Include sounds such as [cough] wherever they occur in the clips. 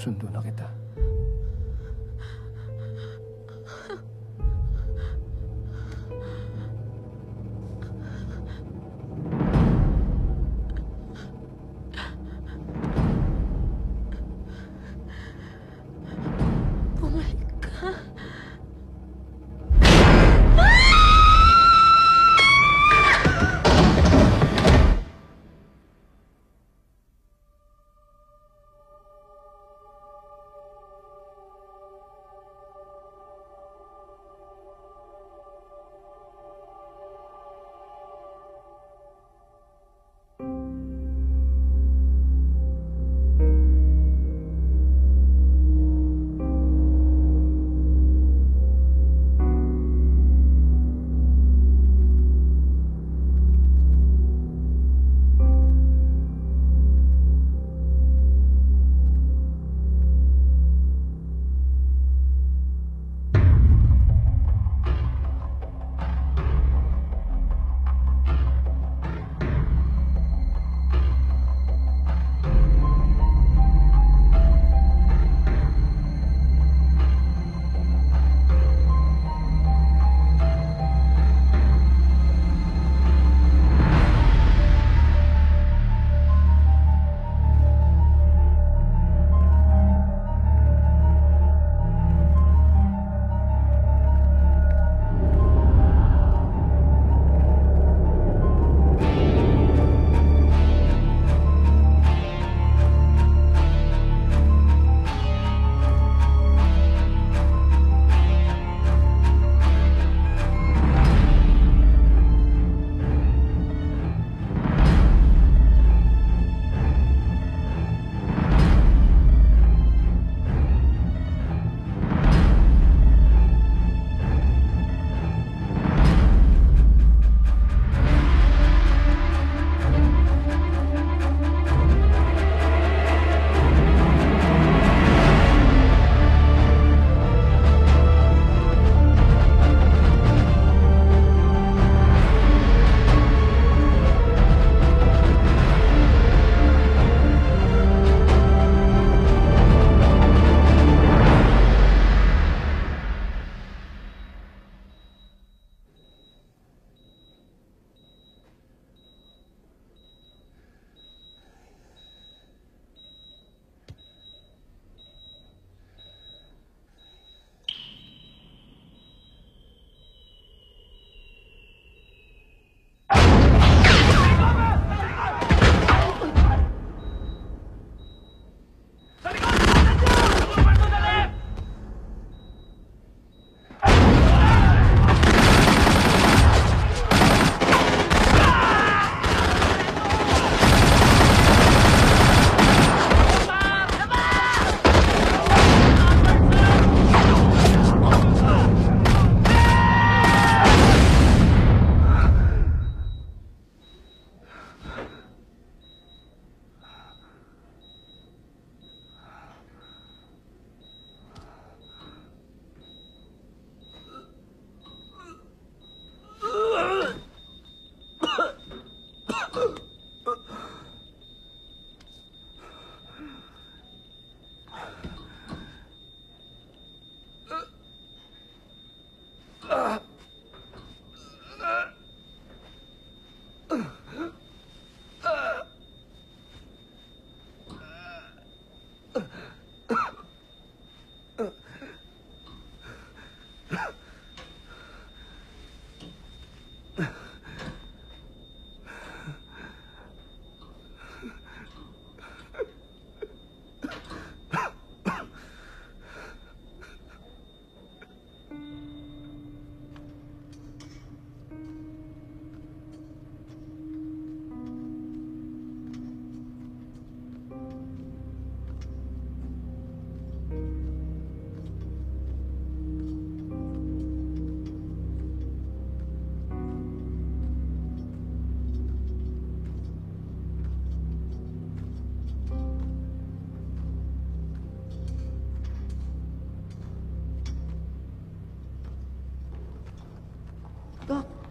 Sinusundo na kita.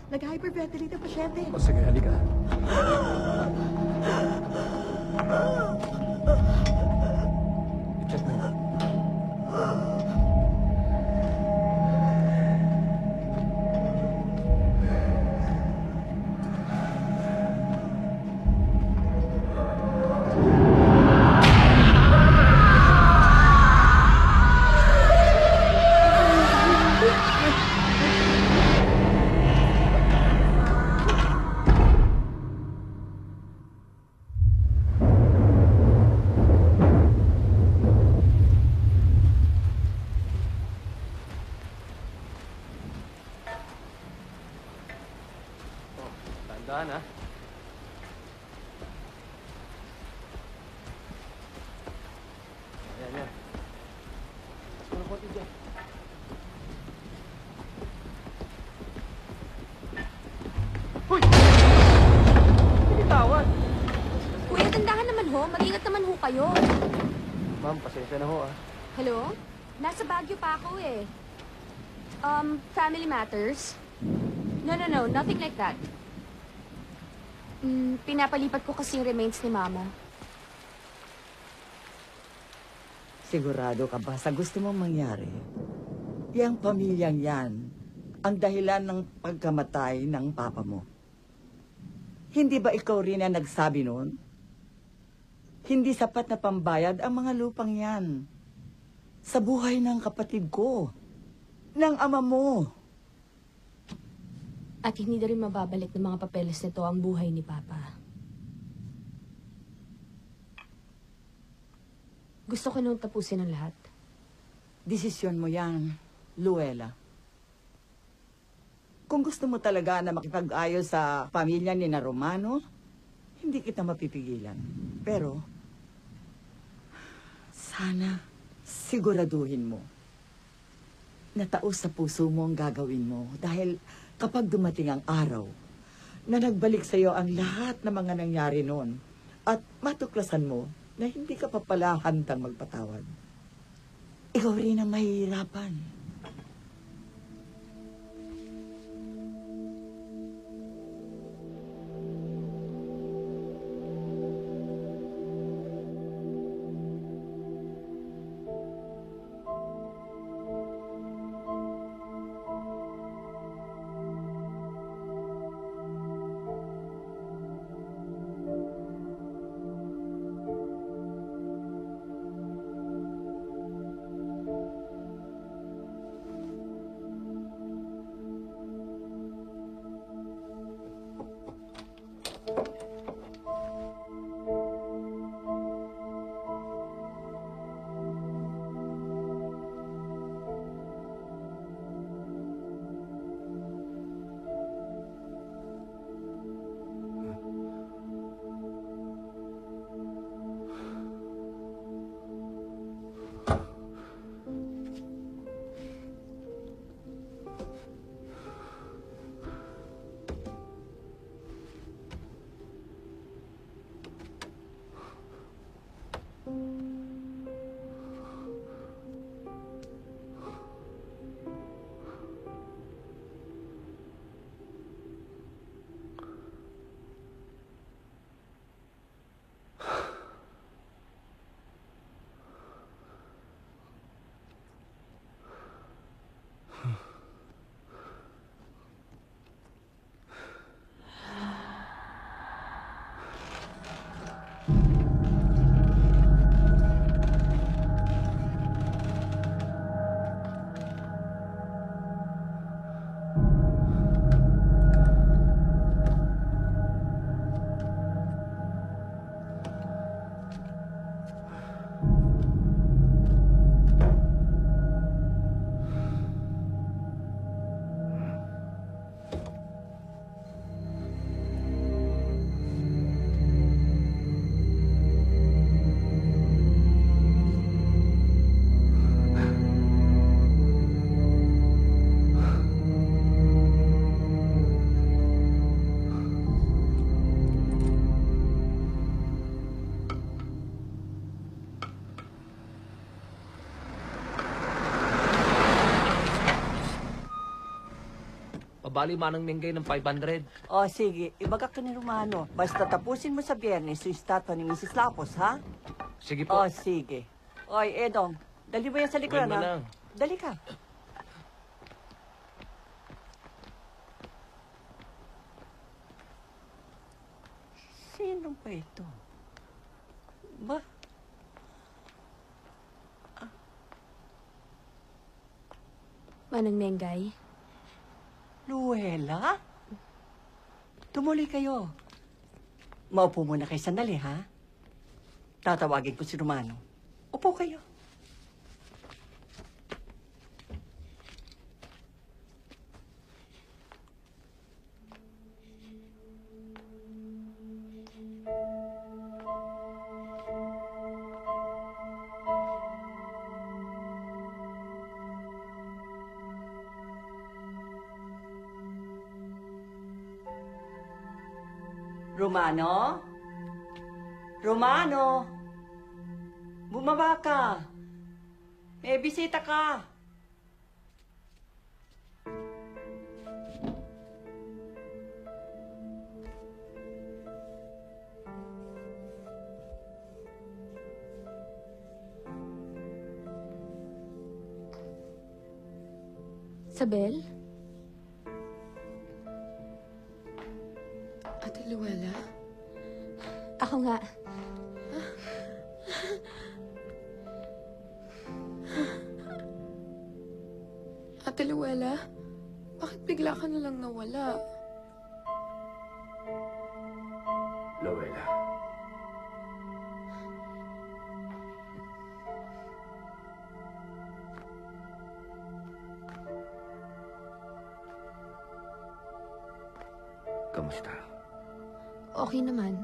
Nag-hyperventilate ang pasyente. O sige, halika. [gasps] ho. Mag-ingat naman ho kayo. Ma'am, pasensya na ho, ah. Hello? Nasa Baguio pa ako eh. Um, family matters? No, no, no. Nothing like that. Mm, pinapalipat ko kasi yung remains ni Mama. Sigurado ka ba sa gusto mong mangyari? Yang pamilyang yan ang dahilan ng pagkamatay ng papa mo. Hindi ba ikaw rin ang nagsabi noon? Hindi sapat na pambayad ang mga lupang yan. Sa buhay ng kapatid ko. Ng ama mo. At hindi na rin mababalik ng mga papeles nito ang buhay ni Papa. Gusto ko nung tapusin ang lahat. Desisyon mo yan, Luella. Kung gusto mo talaga na makipag-ayos sa pamilya ni na Romano, hindi kita mapipigilan. Pero, sana siguraduhin mo na taos sa puso mo ang gagawin mo dahil kapag dumating ang araw na nagbalik sa iyo ang lahat ng mga nangyari noon at matuklasan mo na hindi ka pa pala handang magpatawad, ikaw rin ang mahihirapan. Pabali manang minggay ng 500. O sige, ibaga ka ni Romano. Basta tapusin mo sa biyernes yung statwa ni Mrs. Lapos, ha? Sige O po. sige. Oy, Edong, dali mo yan sa likuran, Gawin mo ha? lang. Dali ka. Sino ba ito? Ba? Manang Mengay, Luella? Tumuloy kayo. Maupo muna kayo sandali, ha? Tatawagin ko si Romano. Upo kayo. Romano? Romano? Bumaba ka. May bisita ka. Sabel? Luella? Ako nga. Ate Luella? Bakit bigla ka na lang nawala? Lowella. Okay naman.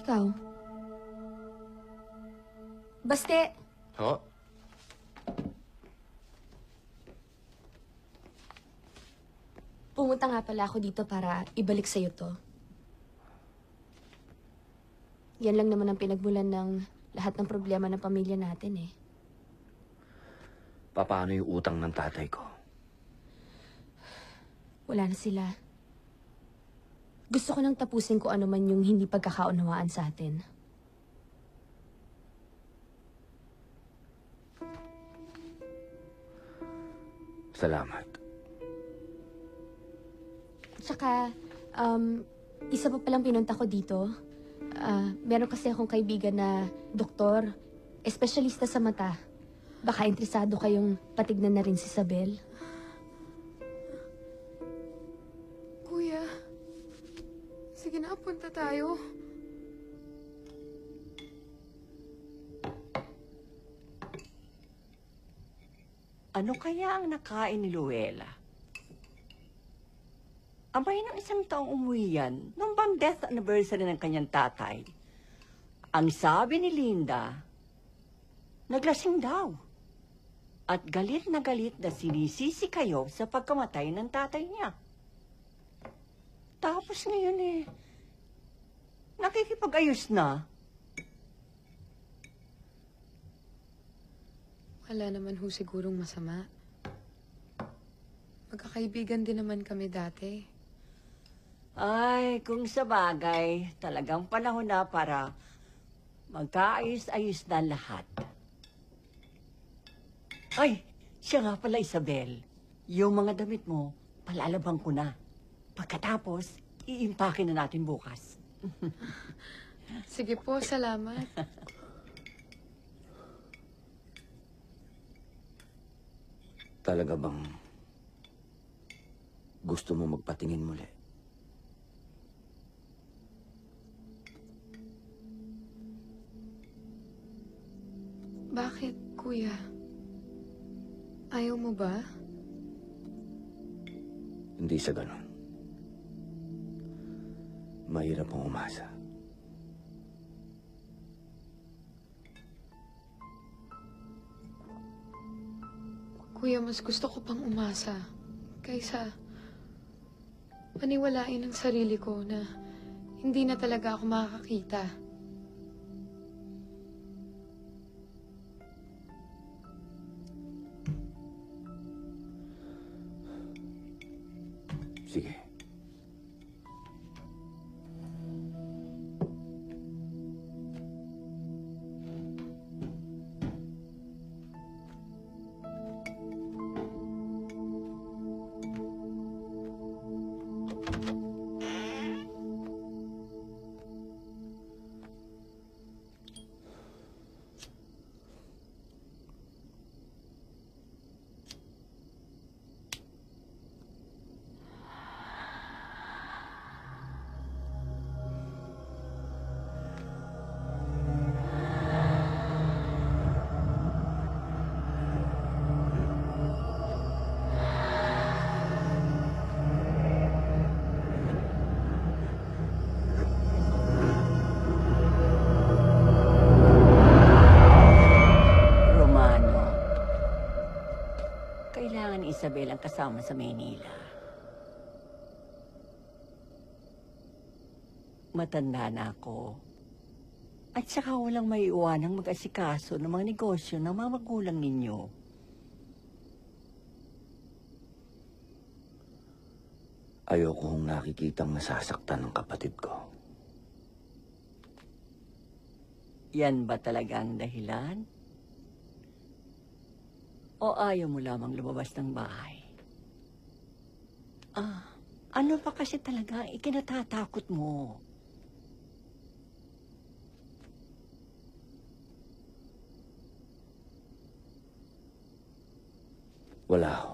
Ikaw? Baste! Ho? Pumunta nga pala ako dito para ibalik sa'yo to. Yan lang naman ang pinagmulan ng lahat ng problema ng pamilya natin eh. Paano yung utang ng tatay ko? Wala na sila. Gusto ko nang tapusin ko ano man yung hindi pagkakaunawaan sa atin. Salamat. Tsaka, um, isa pa palang pinunta ko dito. Ah, meron kasi akong kaibigan na doktor, espesyalista sa mata. Baka interesado kayong patignan na rin si Isabel. Tayo. Ano kaya ang nakain ni Luella? Abay ng isang taong umuwi yan, nung bang death anniversary ng kanyang tatay. Ang sabi ni Linda, naglasing daw. At galit na galit na sinisisi kayo sa pagkamatay ng tatay niya. Tapos ngayon eh, nakikipag-ayos na. Wala naman ho sigurong masama. Magkakaibigan din naman kami dati. Ay, kung sa bagay, talagang panahon na para magkaayos-ayos na lahat. Ay, siya nga pala, Isabel. Yung mga damit mo, palalabang ko na. Pagkatapos, iimpake na natin bukas. Sige po, salamat. Talaga bang gusto mo magpatingin muli? Bakit, kuya? Ayaw mo ba? Hindi sa ganon. Mahirap ang umasa. Kuya, mas gusto ko pang umasa. Kaysa paniwalain ang sarili ko na hindi na talaga ako makakakita. Isabel ang kasama sa Maynila. Matanda na ako. At saka walang may iwanang mag-asikaso ng mga negosyo ng mga magulang ninyo. Ayoko kong nakikitang nasasaktan ng kapatid ko. Yan ba talaga ang dahilan? O ayaw mo lamang lumabas ng bahay? Ah, ano pa kasi talaga ang ikinatatakot mo? Wala ho.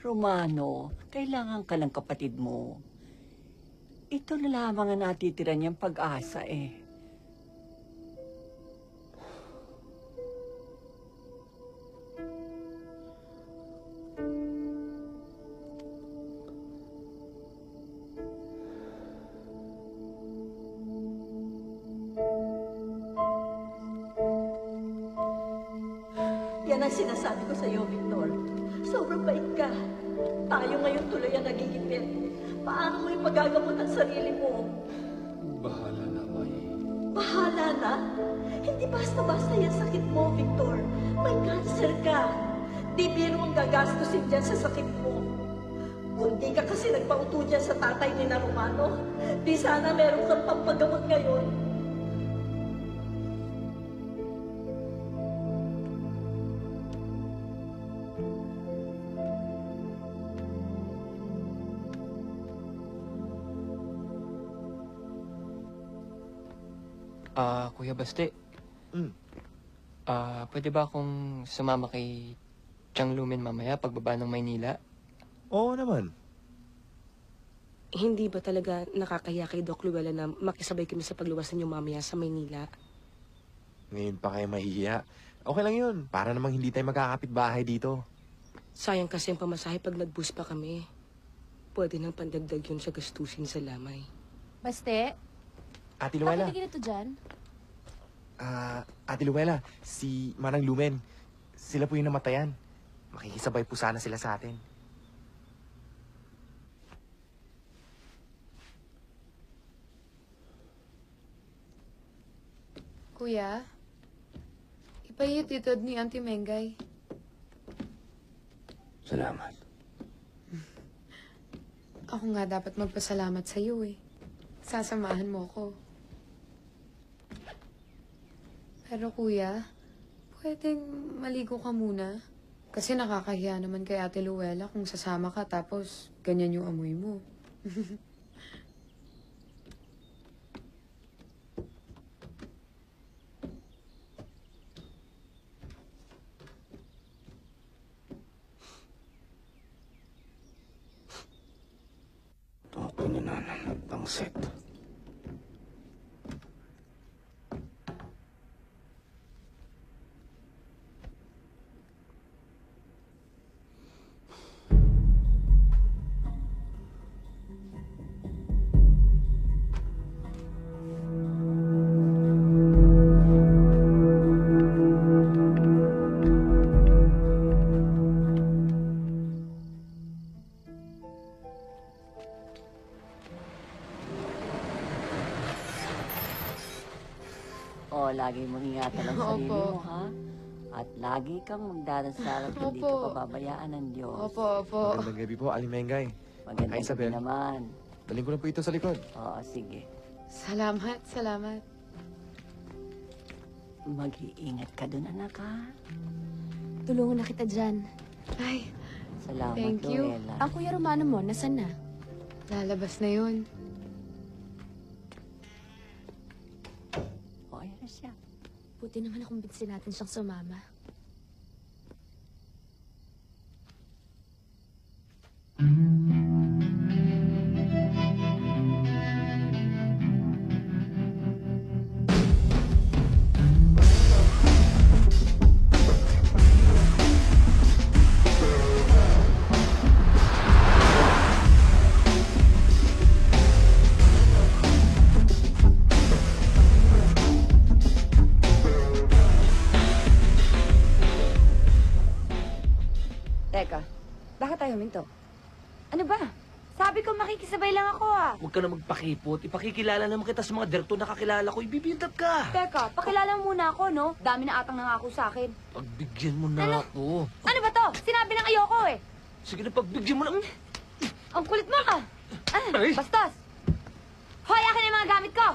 Romano, kailangan ka ng kapatid mo. Ito na lamang ang natitira niyang pag-asa eh. Ang sarili mo? Bahala na, May. Bahala na. Hindi basta-basta yan sakit mo, Victor. May cancer ka. Di biro ang gagastusin dyan sa sakit mo. Kung di ka kasi nagpauto dyan sa tatay ni na Romano, di sana meron kang pampagamot ngayon. Kuya Baste. Mm. Ah, pwede ba akong sumama kay Chang Lumen mamaya pagbaba ng Maynila? Oo naman. Hindi ba talaga nakakahiya kay Doc Luella na makisabay kami sa pagluwas ninyo mamaya sa Maynila? Ngayon pa kayo mahihiya. Okay lang yun. Para namang hindi tayo magkakapit bahay dito. Sayang kasi ang pamasahe pag nag-bus pa kami. Pwede nang pandagdag yun sa gastusin sa lamay. Baste, Ate bakit Luella. na ganito dyan? Ah, Ate Luella, si Manang Lumen. Sila po yung namatayan. Makikisabay po sana sila sa atin. Kuya, ipahititod ni Auntie Mengay. Salamat. Ako nga dapat magpasalamat sa iyo eh. Sasamahan mo ko. Pero kuya, pwedeng maligo ka muna. Kasi nakakahiya naman kay Ate Luella kung sasama ka tapos ganyan yung amoy mo. [laughs] Ako na na ng kang magdarasal at hindi ka Opo. pababayaan ng Diyos. Opo, opo. Magandang gabi po, Alimengay. Magandang Ay, Isabel. gabi naman. Daling ko na po ito sa likod. Oo, sige. Salamat, salamat. Mag-iingat ka dun, anak, ha? Tulungan na kita dyan. Ay, Salamat, Thank you. Luella. Ang Kuya Romano mo, nasan na? lalabas na yun. O, ayan na siya. Buti naman nakumbinsin natin siyang sumama. Magpakipot. Ipakikilala naman kita sa mga direktor na kakilala ko. Ibibuild up ka. Teka, pakilala mo muna ako, no? Dami na atang nangako sa akin. Pagbigyan mo na ako. Ano ba to? Sinabi ng ayoko eh. Sige na, pagbigyan mo na. Ang kulit mo ka. Ah, Ay. bastos. Hoy, akin yung mga gamit ko.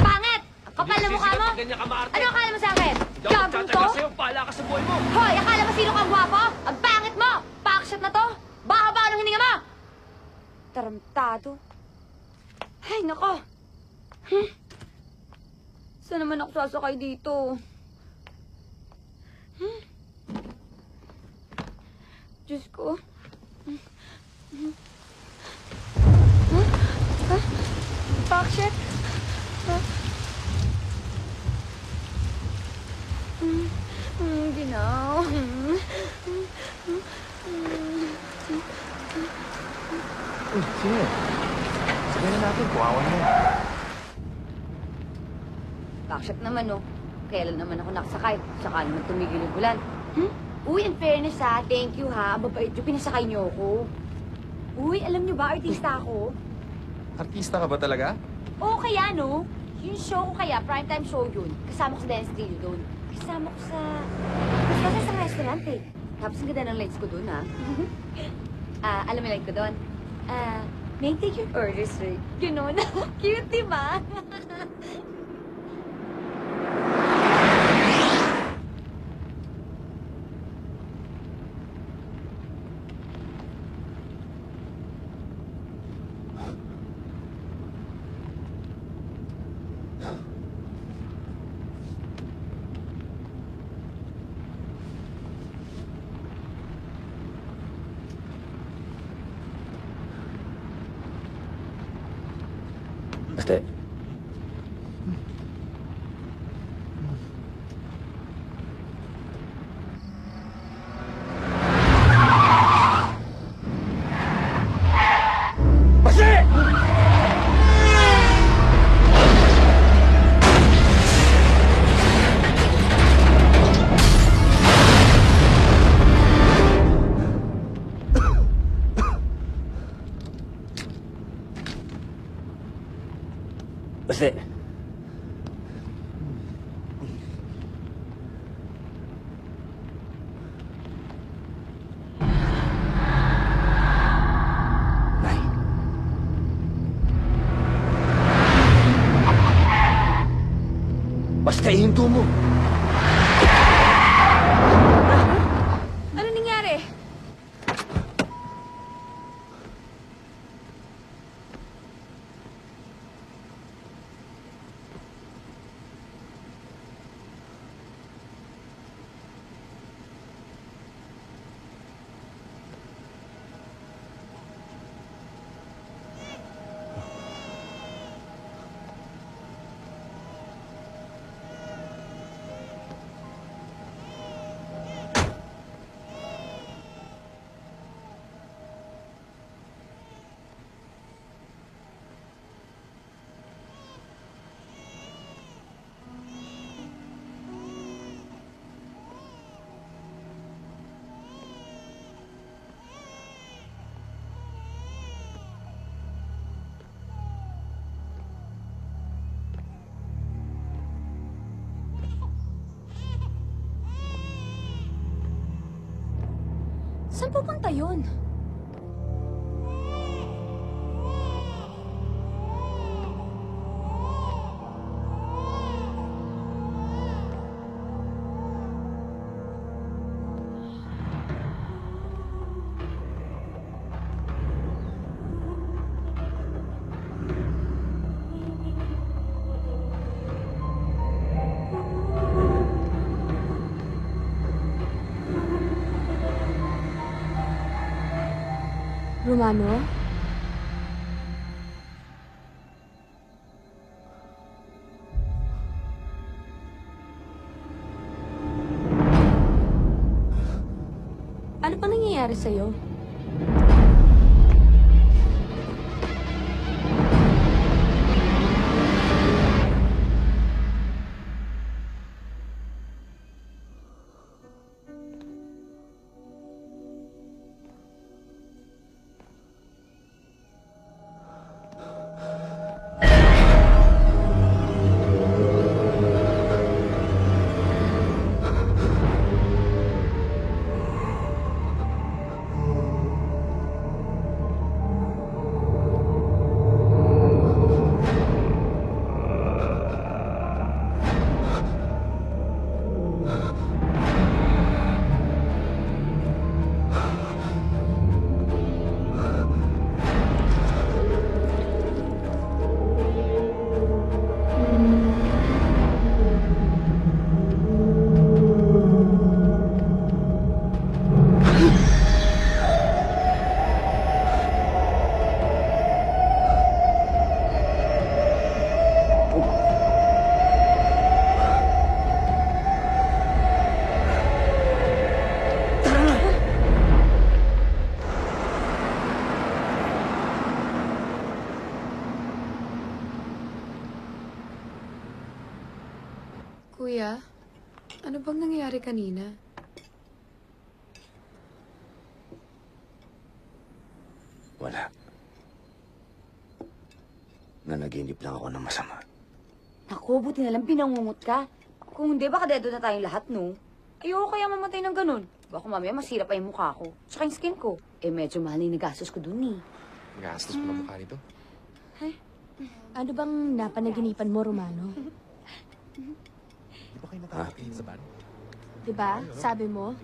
Pangit! Ang kapal na mukha mo. ganyan ka. Ano akala mo sa akin? Gagong to? sa'yo. Paala ka sa buhay mo. Hoy, akala mo sino kang gwapo? Ang pangit mo! Pakshot na to? Baka ba anong hininga mo? Tarantado. Ay, nako. Hmm. Saan naman ako sasakay dito? Hmm. Diyos ko. Hmm. Hmm. Huh? Huh? Pakshot? Huh? Hmm. Hmm, ginaw. Hmm. Hmm. Hmm. Sabay na natin, kuwawan mo. Bakshot naman, no? Kailan naman ako nakasakay? Saka naman tumigil yung bulan. Hmm? Uy, in fairness ha, thank you ha. Babait yung pinasakay niyo ako. Uy, alam niyo ba, artista ako? Artista ka ba talaga? Oo, kaya no? Yung show ko kaya, primetime show yun. Kasama ko sa Dennis Trillo doon. Kasama ko sa... Basta sa restaurant eh. Tapos ang ganda ng lights ko doon, ha? [laughs] Ah, alam mo yung light ko doon? Ah, may I take your order, sir? Ganon. Cute, di [laughs] Saan pupunta yun? Romano? Ano pa nangyayari sa'yo? Ano bang nangyayari kanina? Wala. Nanaginip lang ako ng masama. Naku, buti na lang pinangungot ka. Kung hindi, baka dedo na tayong lahat, no? Ayoko kaya mamatay ng ganun. Baka mamaya masira pa yung mukha ko. Tsaka yung skin ko. Eh, medyo mahal na yung nagastos ko dun, eh. Gastos mo na mukha nito. Ano bang napanaginipan mo, Romano? [laughs] Di ba kayo nakakatingin sa ban? Diba? Sabi mo,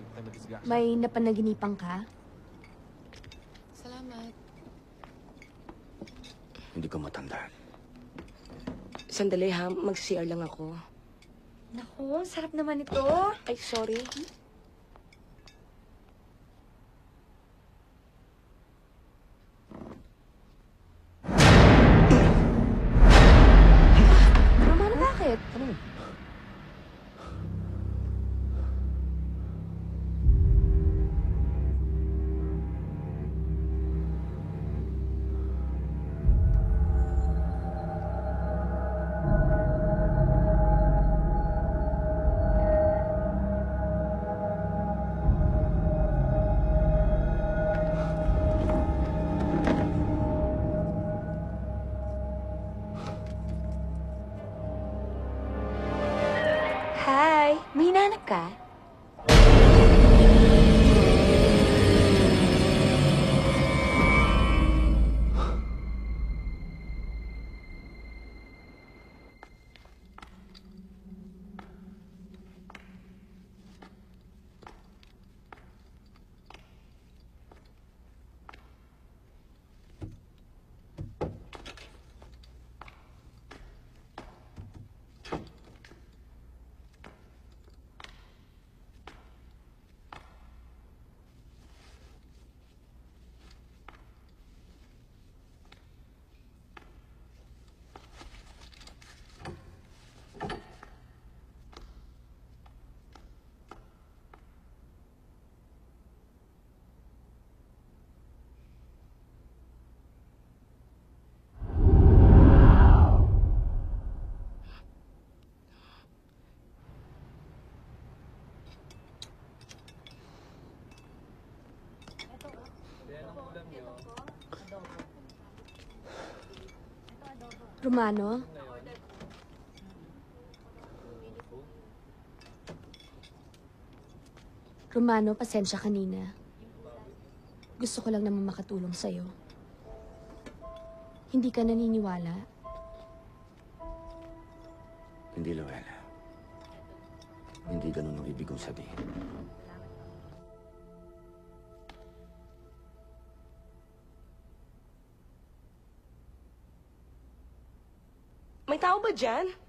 may napanaginipan ka? Salamat. Hindi ko matandaan. Sandali ha, mag-CR lang ako. Naku, ang sarap naman ito. Ay, sorry. Romano, bakit? Ano? Romano? Romano, pasensya kanina. Gusto ko lang naman makatulong sa'yo. Hindi ka naniniwala. Hindi, Luella. Hindi ganun ang ibig kong sabihin. May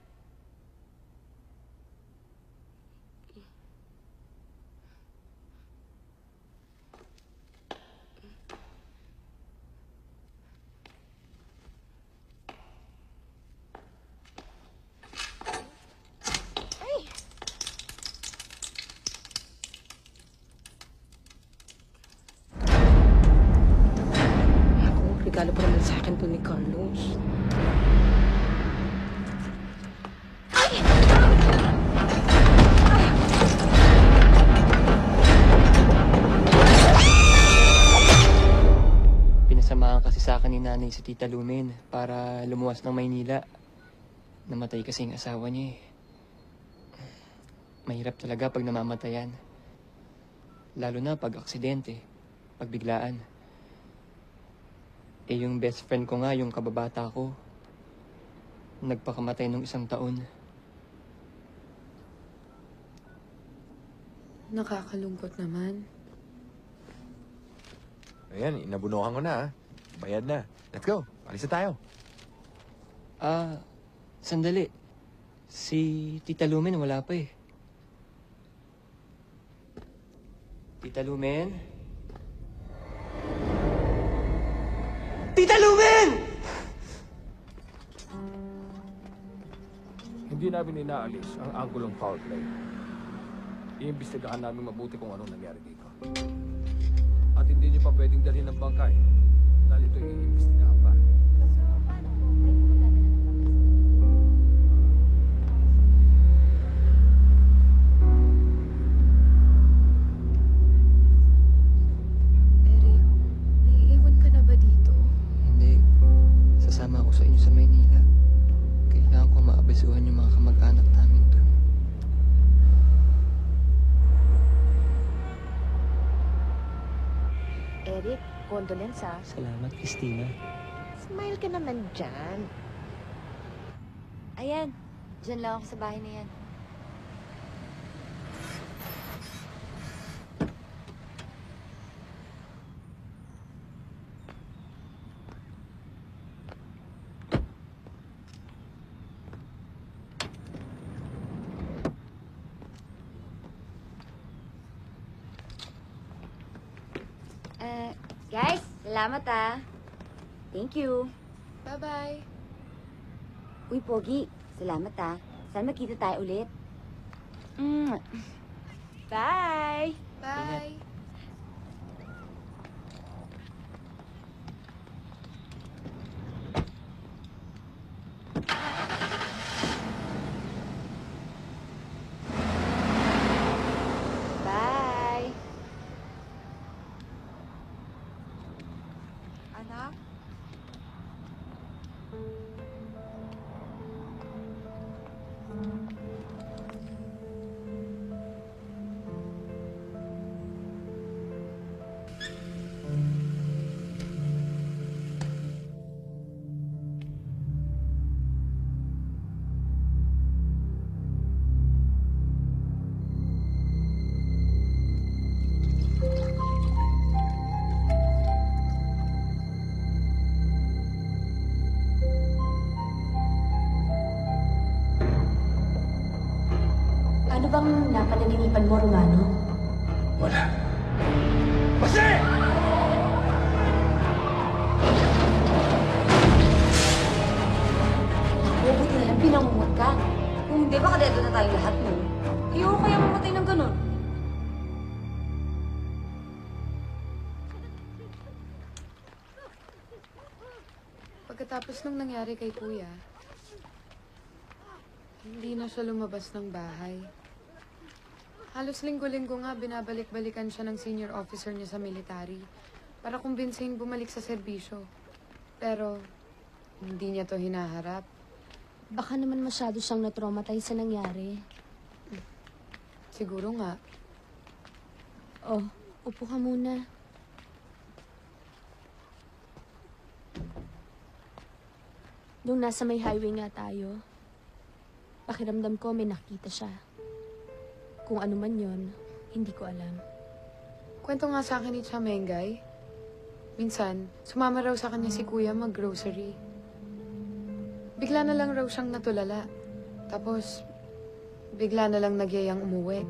kasi sa akin ni nanay si Tita Lumen para lumuwas ng Maynila. Namatay kasi yung asawa niya eh. Mahirap talaga pag namamatayan. Lalo na pag aksidente, pag biglaan. Eh yung best friend ko nga, yung kababata ko, nagpakamatay nung isang taon. Nakakalungkot naman. Ayan, inabunukan ko na ah. Bayad na. Let's go. Alis na tayo. Ah, sandali. Si Tita Lumen wala pa eh. Tita Lumen? Tita Lumen! Hindi namin inaalis ang anggulong foul play. Iimbestigahan namin mabuti kung anong nangyari dito. At hindi niyo pa pwedeng dalhin ng bangkay Total, ito i-imbestiga pa. Eric, naiiwan ka na ba dito? Hindi. Sasama ako sa inyo sa Maynila. Kailangan ko maabisuhan yung mga kamag-anak namin doon. Eric? Condolence ah. Salamat, Christina. Smile ka naman dyan. Ayan, dyan lang ako sa bahay na yan. Eh, guys, salamat ah. Thank you. Bye-bye. Uy, Pogi, salamat ah. Sana magkita tayo ulit. Mm. Bye! Bye. Bye! Bang napanaginipan mo, Romano? Wala. Mabuti na lang pinangungot ka. Kung hindi, baka dedo na tayong lahat mo. Ayoko kaya mamatay ng ganun. Pagkatapos nung nangyari kay Kuya, hindi na siya lumabas ng bahay. Halos linggo-linggo nga binabalik-balikan siya ng senior officer niya sa military para kumbinsihin bumalik sa serbisyo. Pero hindi niya to hinaharap. Baka naman masyado siyang na-traumatize sa nangyari. Siguro nga. Oh, upo ka muna. Nung nasa may highway nga tayo, pakiramdam ko may nakita siya. Kung ano man yon, hindi ko alam. Kwento nga sa akin ni Chamengay. Minsan, sumama raw sa kanya si Kuya mag-grocery. Bigla na lang raw siyang natulala. Tapos, bigla na lang nagyayang umuwi.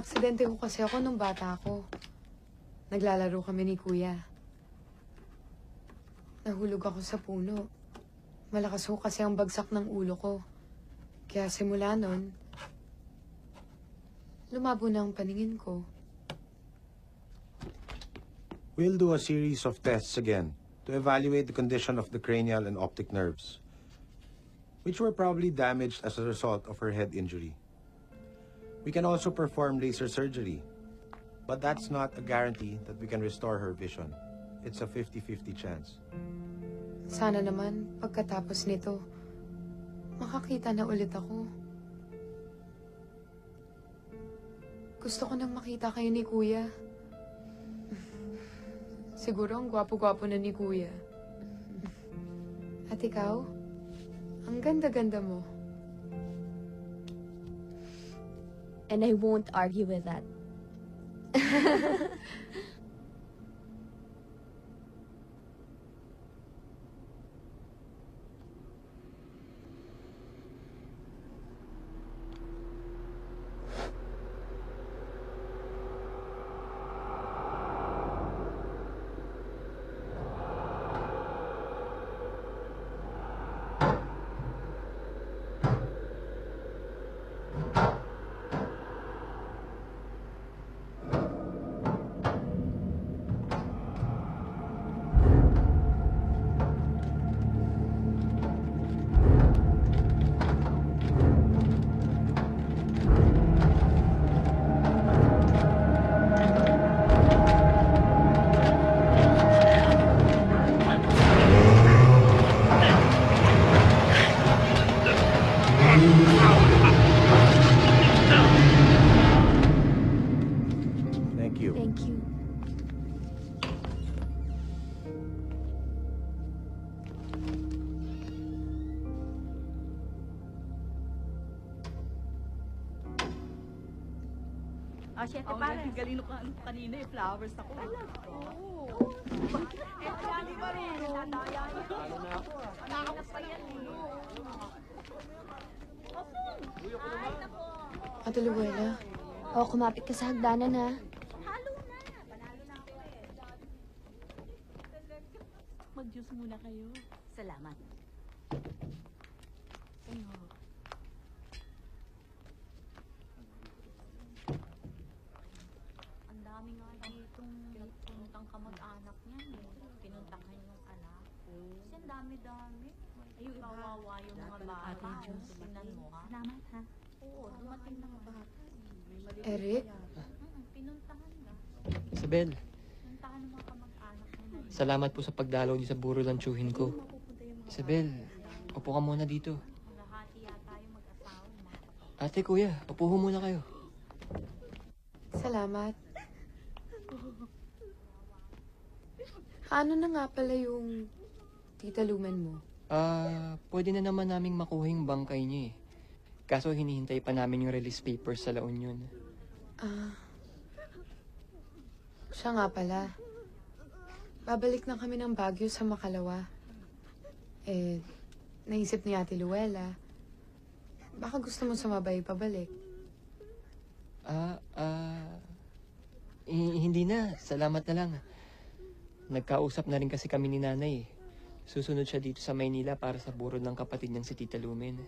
Naaksidente ko kasi ako nung bata ako. Naglalaro kami ni Kuya. Nahulog ako sa puno. Malakas ho kasi ang bagsak ng ulo ko. Kaya simula nun, lumabo na ang paningin ko. We'll do a series of tests again to evaluate the condition of the cranial and optic nerves, which were probably damaged as a result of her head injury. We can also perform laser surgery, but that's not a guarantee that we can restore her vision. It's a 50-50 chance. Sana naman, pagkatapos nito, makakita na ulit ako. Gusto ko nang makita kayo ni Kuya. Siguro ang gwapo-gwapo na ni Kuya. At ikaw? Ang ganda-ganda mo. And I won't argue with that. [laughs] flowers ako. Alam ko. Eh, dali ba rin? Nadaya niya. Nakakas pa yan, ulo. Ate Luella, O, kumapit ka sa hagdanan, ha? Mag-juice muna kayo. Salamat. Ang dami nga ditong nagpuntang kamag-anak niya. eh. Pinuntahan yung anak. Kasi ang dami-dami. Ayun, kawawa yung mga bata. Tingnan mo, ha? Salamat, ha? Oo, dumating na mga bata. Eric? Mm, Pinuntahan na. Isabel, Pinuntahan ng mga kamag-anak salamat po sa pagdalaw niyo sa buro ng tsuhin ko. Isabel, upo ka muna dito. Nahati yata yung mag-asawa. mga Ate, kuya, upo ho muna kayo. Salamat. Ano na nga pala yung tita Lumen mo? Ah, pwede na naman naming makuha yung bangkay niya eh. Kaso hinihintay pa namin yung release papers sa La Union. Ah. Siya nga pala. Babalik na kami ng Baguio sa Makalawa. Eh, naisip ni Ate Luella. Baka gusto mo sumabay pabalik. Ah, ah... hi- hindi na. Salamat na lang. Nagkausap na rin kasi kami ni nanay. eh. Susunod siya dito sa Maynila para sa burod ng kapatid niyang si Tita Lumen.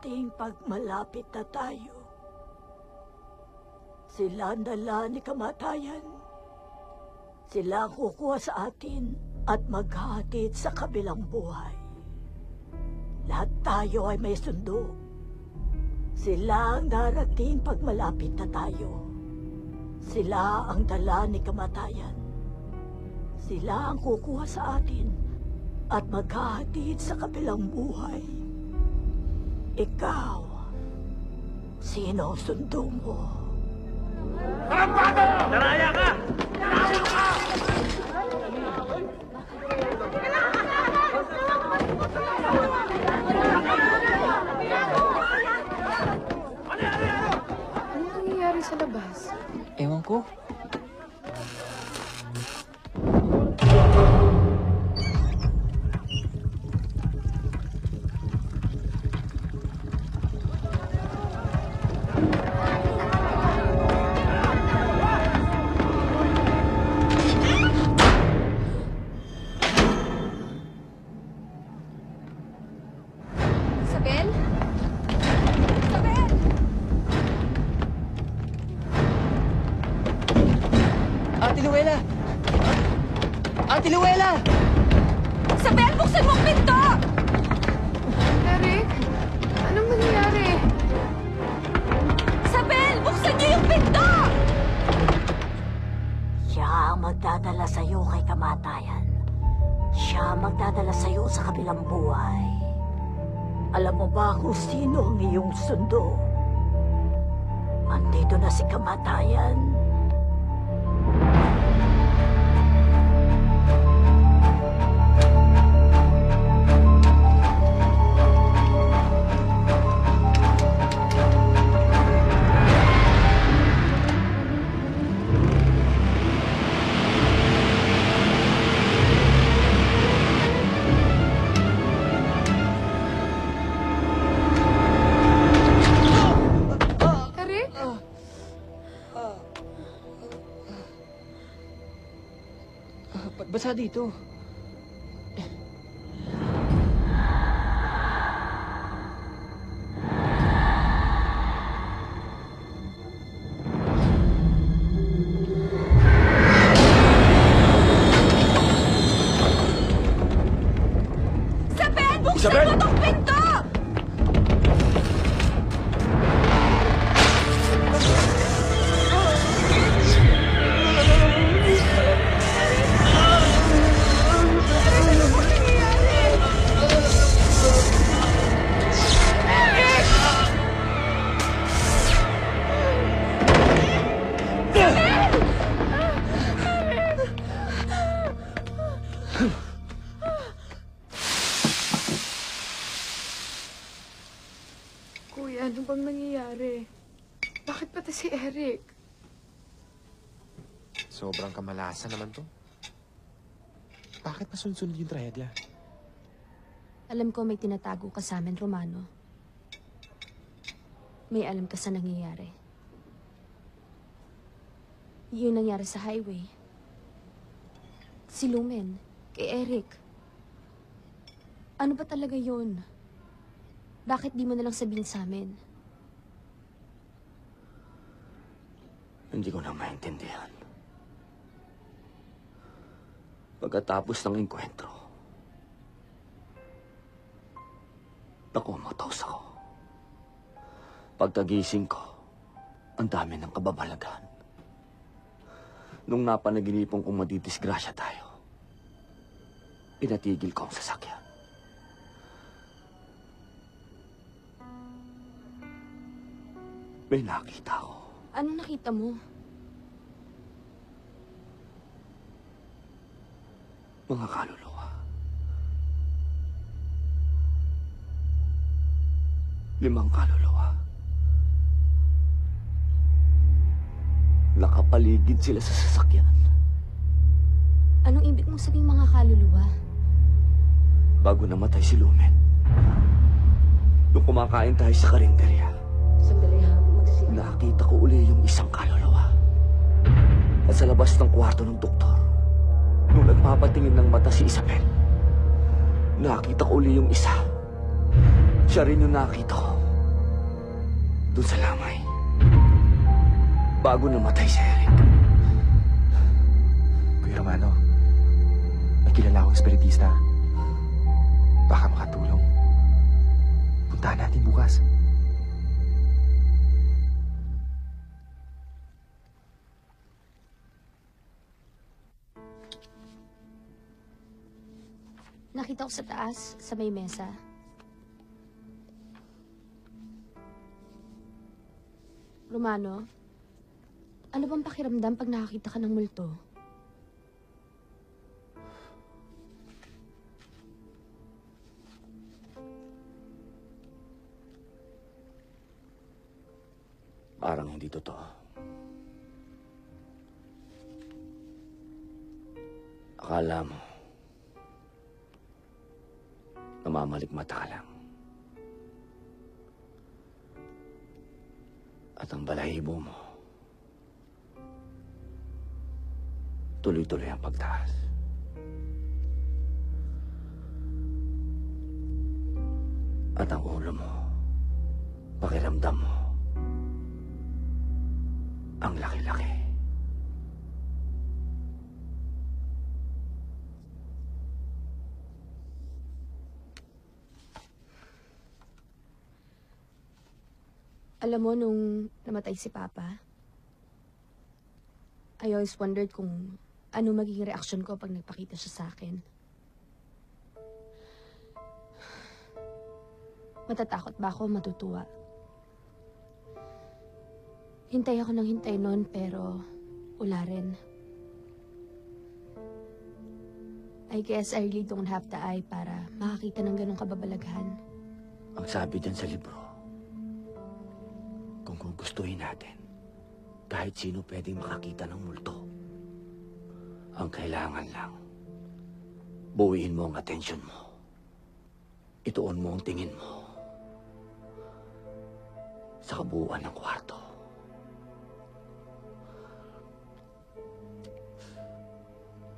Ang darating pag malapit na tayo. Sila dala ni kamatayan. Sila kukuha sa atin at maghahatid sa kabilang buhay. Lahat tayo ay may sundo. Sila ang darating pag malapit na tayo. Sila ang dala ni kamatayan. Sila ang kukuha sa atin at maghahatid sa kabilang buhay. Ikaw, sino ang sundo mo? Naraya ka! Ano nangyayari sa labas? Ewan ko. Ah, ba't kamalasan naman to. Bakit masunod-sunod yung trahedya? Alam ko may tinatago ka sa amin, Romano. May alam ka sa nangyayari. Yun nangyari sa highway. Si Lumen, kay Eric. Ano ba talaga yun? Bakit di mo nalang sabihin sa amin? Hindi ko na maintindihan. Pagkatapos ng engkwentro, nakumatos ako. Pagkagising ko, ang dami ng kababalagan. Nung napanaginipong kong madidisgrasya tayo, pinatigil ko ang sasakyan. May nakita ko. Anong nakita mo? Mga kaluluwa. Limang kaluluwa. Nakapaligid sila sa sasakyan. Anong ibig mong sabihin mga kaluluwa? Bago namatay si Lumen. Nung kumakain tayo sa karinderya, Sandali ha, magsisimula. nakita ko uli yung isang kaluluwa. At sa labas ng kwarto ng doktor, nung nagpapatingin ng mata si Isabel, nakita ko uli yung isa. Siya rin yung nakita ko. Doon sa lamay. Bago namatay si Eric. Kuya Romano, may kilala akong espiritista. Baka makatulong. Puntahan natin bukas. Nakita ko sa taas, sa may mesa. Romano, ano bang pakiramdam pag nakakita ka ng multo? Parang hindi totoo. Akala mo, namamalikmata lang. At ang balahibo mo, tuloy-tuloy ang pagtaas. At ang ulo mo, pakiramdam mo, ang laki-laki. Alam mo, nung namatay si Papa, I always wondered kung ano magiging reaksyon ko pag nagpakita siya sa akin. Matatakot ba ako matutuwa? Hintay ako ng hintay noon pero wala rin. I guess I really don't have the eye para makakita ng ganong kababalaghan. Ang sabi dyan sa libro, kung gugustuhin natin, kahit sino pwedeng makakita ng multo. Ang kailangan lang, buuin mo ang atensyon mo. Ituon mo ang tingin mo sa kabuuan ng kwarto.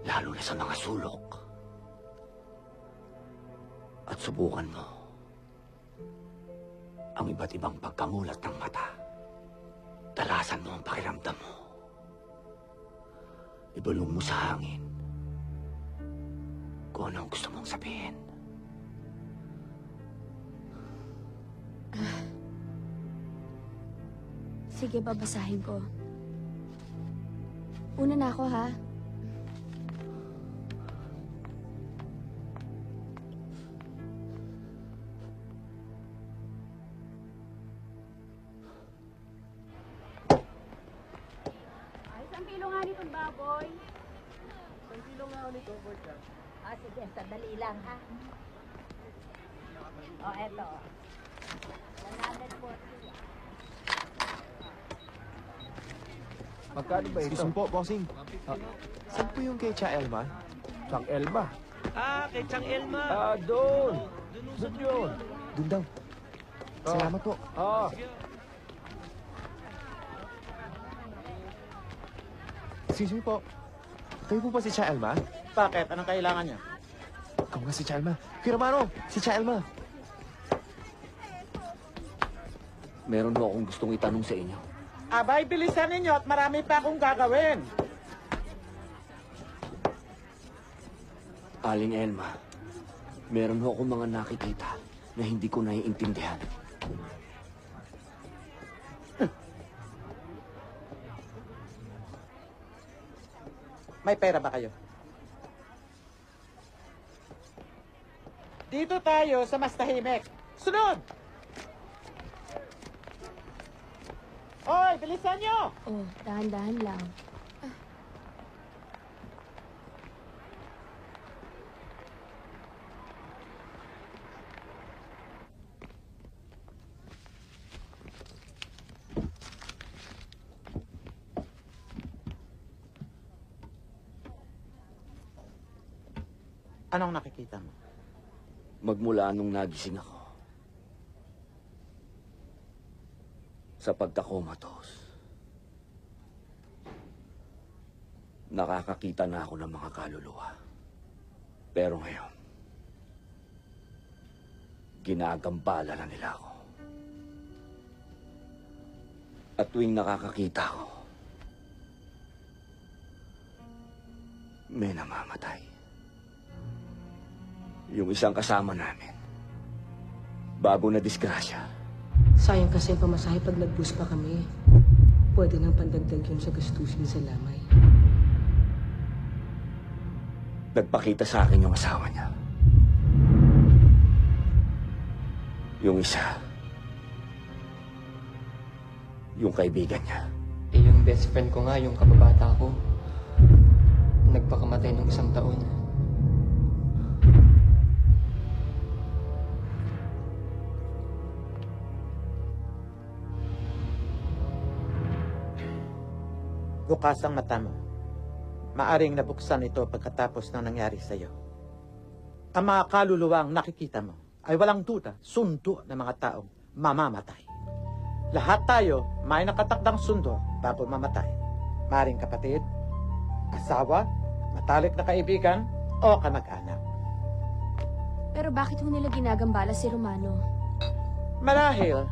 Lalo na sa mga sulok. At subukan mo ang iba't ibang pagkamulat ng mata. Talasan mo ang pakiramdam mo. Ibulong mo sa hangin kung ano ang gusto mong sabihin. Sige, babasahin ko. Una na ako, ha? Lang, ha? O, oh, eto. 140. Magkano ba ito? Me po, bossing. Ah, saan po yung kay Cha Elma? Chang Elma? Ah, kay Chang Elma. Ah, doon. Doon yun. Doon daw. Oh. Salamat po. Ah. Excuse me po. Kayo po ba si Cha Elma? Bakit? Anong kailangan niya? Ikaw nga si Cha Elma. Kuya Romano, si Cha Elma. Meron ho akong gustong itanong sa inyo. Abay, bilisan ninyo at marami pa akong gagawin. Aling Elma, meron ho akong mga nakikita na hindi ko naiintindihan. May pera ba kayo? Dito tayo sa mas tahimik. Sunod! Oy, bilisan nyo! Oh, dahan-dahan lang. Anong nakikita mo? Magmula nung nagising ako. Sa pagkakomatos. Nakakakita na ako ng mga kaluluwa. Pero ngayon, ginagambala na nila ako. At tuwing nakakakita ako, may namamatay. Yung isang kasama namin, bago na disgrasya, Sayang kasi ang pamasahe pag nag-bus pa kami. Pwede nang pandagdag yun sa gastusin sa lamay. nagpakita sa akin yung asawa niya. Yung isa, yung kaibigan niya. Eh, yung best friend ko nga, yung kababata ko, nagpakamatay ng isang taon. Bukas ang mata mo. Maaring nabuksan ito pagkatapos ng nangyari sa iyo. Ang mga kaluluwang nakikita mo ay walang duda, sundo ng mga taong mamamatay. Lahat tayo may nakatakdang sundo bago mamatay. Maring kapatid, asawa, matalik na kaibigan, o kamag-anak. Pero bakit ho nila ginagambala si Romano? Marahil,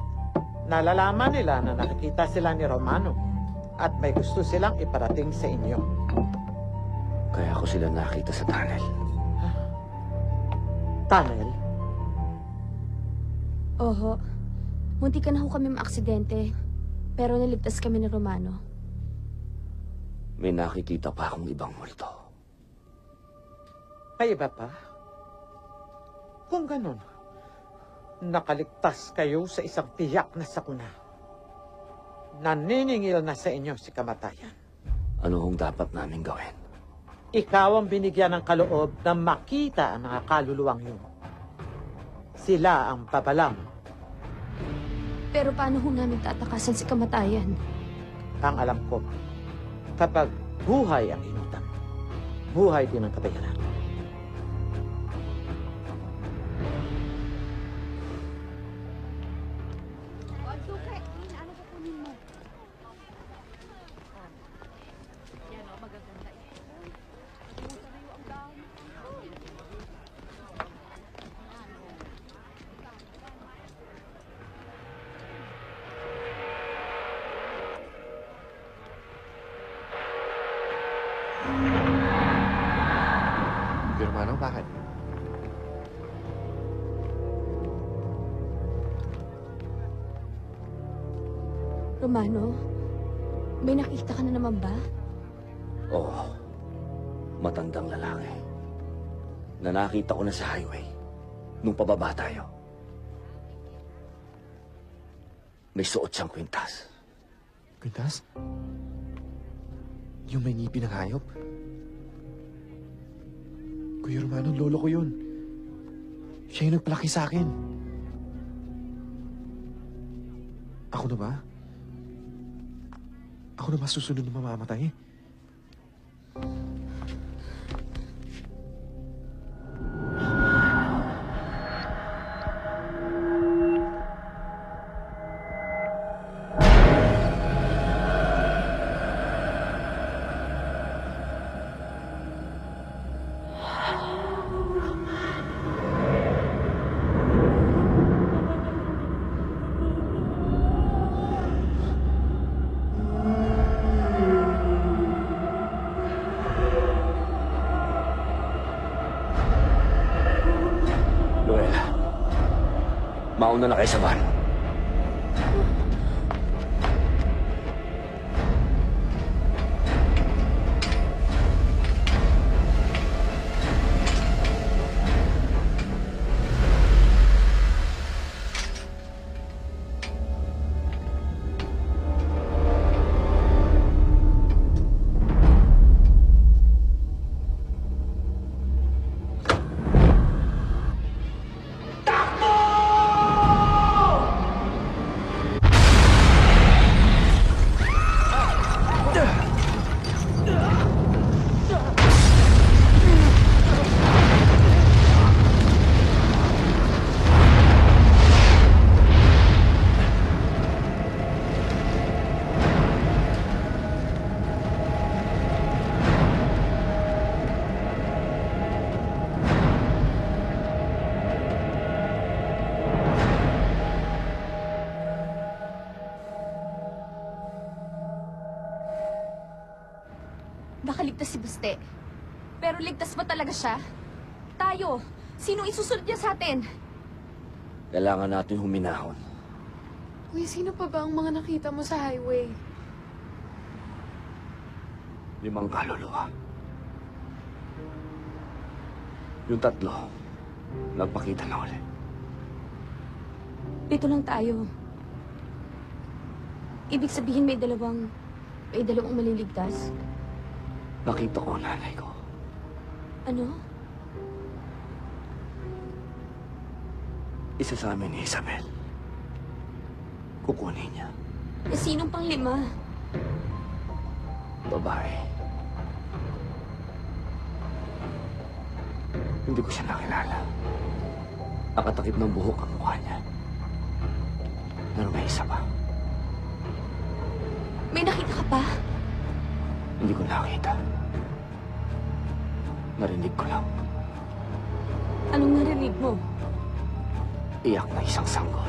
nalalaman nila na nakikita sila ni Romano at may gusto silang iparating sa inyo. Kaya ako sila nakita sa tunnel. Tunnel? Oho. Munti ka na ho kami maaksidente. Pero naligtas kami ni Romano. May nakikita pa akong ibang multo. May iba pa? Kung ganun, nakaligtas kayo sa isang tiyak na sakuna. Naniningil na sa inyo si kamatayan. Ano hong dapat namin gawin? Ikaw ang binigyan ng kaloob na makita ang mga kaluluwang yun. Sila ang pabalam. Pero paano ho namin tatakasan si kamatayan? Ang alam ko, kapag buhay ang inutang, buhay din ang kabayaran. Nakita ko na sa highway. Nung pababa tayo. May suot siyang kwintas. Quintas? Yung may ngipin ng hayop? Kuya Romano, lolo ko yun. Siya yung nagpalaki sa akin. Ako na ba? Ako na ba susunod na mamamatay? Na kayo sa van. Ligtas ba talaga siya? Tayo, sino isusunod niya sa atin? Kailangan natin huminahon. Kuya, sino pa ba ang mga nakita mo sa highway? Limang kaluluwa. Yung tatlo, nagpakita na ulit. Dito lang tayo. Ibig sabihin may dalawang... May dalawang maliligtas? Nakita ko ang nanay ko. Ano? Isa sa amin ni Isabel. Kukunin niya. Eh, sinong pang lima? Babae. Hindi ko siya nakilala. Nakatakip ng buhok ang mukha niya. Pero may isa pa. May nakita ka pa? Hindi ko nakita. Narinig ko lang. Anong narinig mo? Iyak na isang sanggol.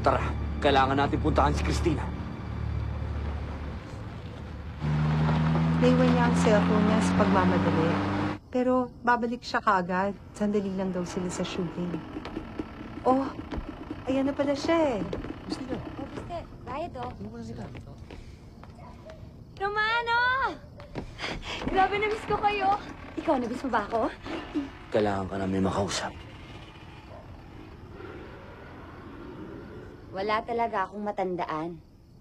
Tara, kailangan natin puntahan si Christina. Naiwan niya ang cellphone niya sa pagmamadali. Pero babalik siya kaagad. Sandali lang daw sila sa shooting. Oh, ayan na pala siya eh. Oh, biste. Bayad, oh. Romano! Grabe, na-miss ko kayo. Ikaw, na-miss mo ba ako? Kailangan ka namin makausap. Wala talaga akong matandaan.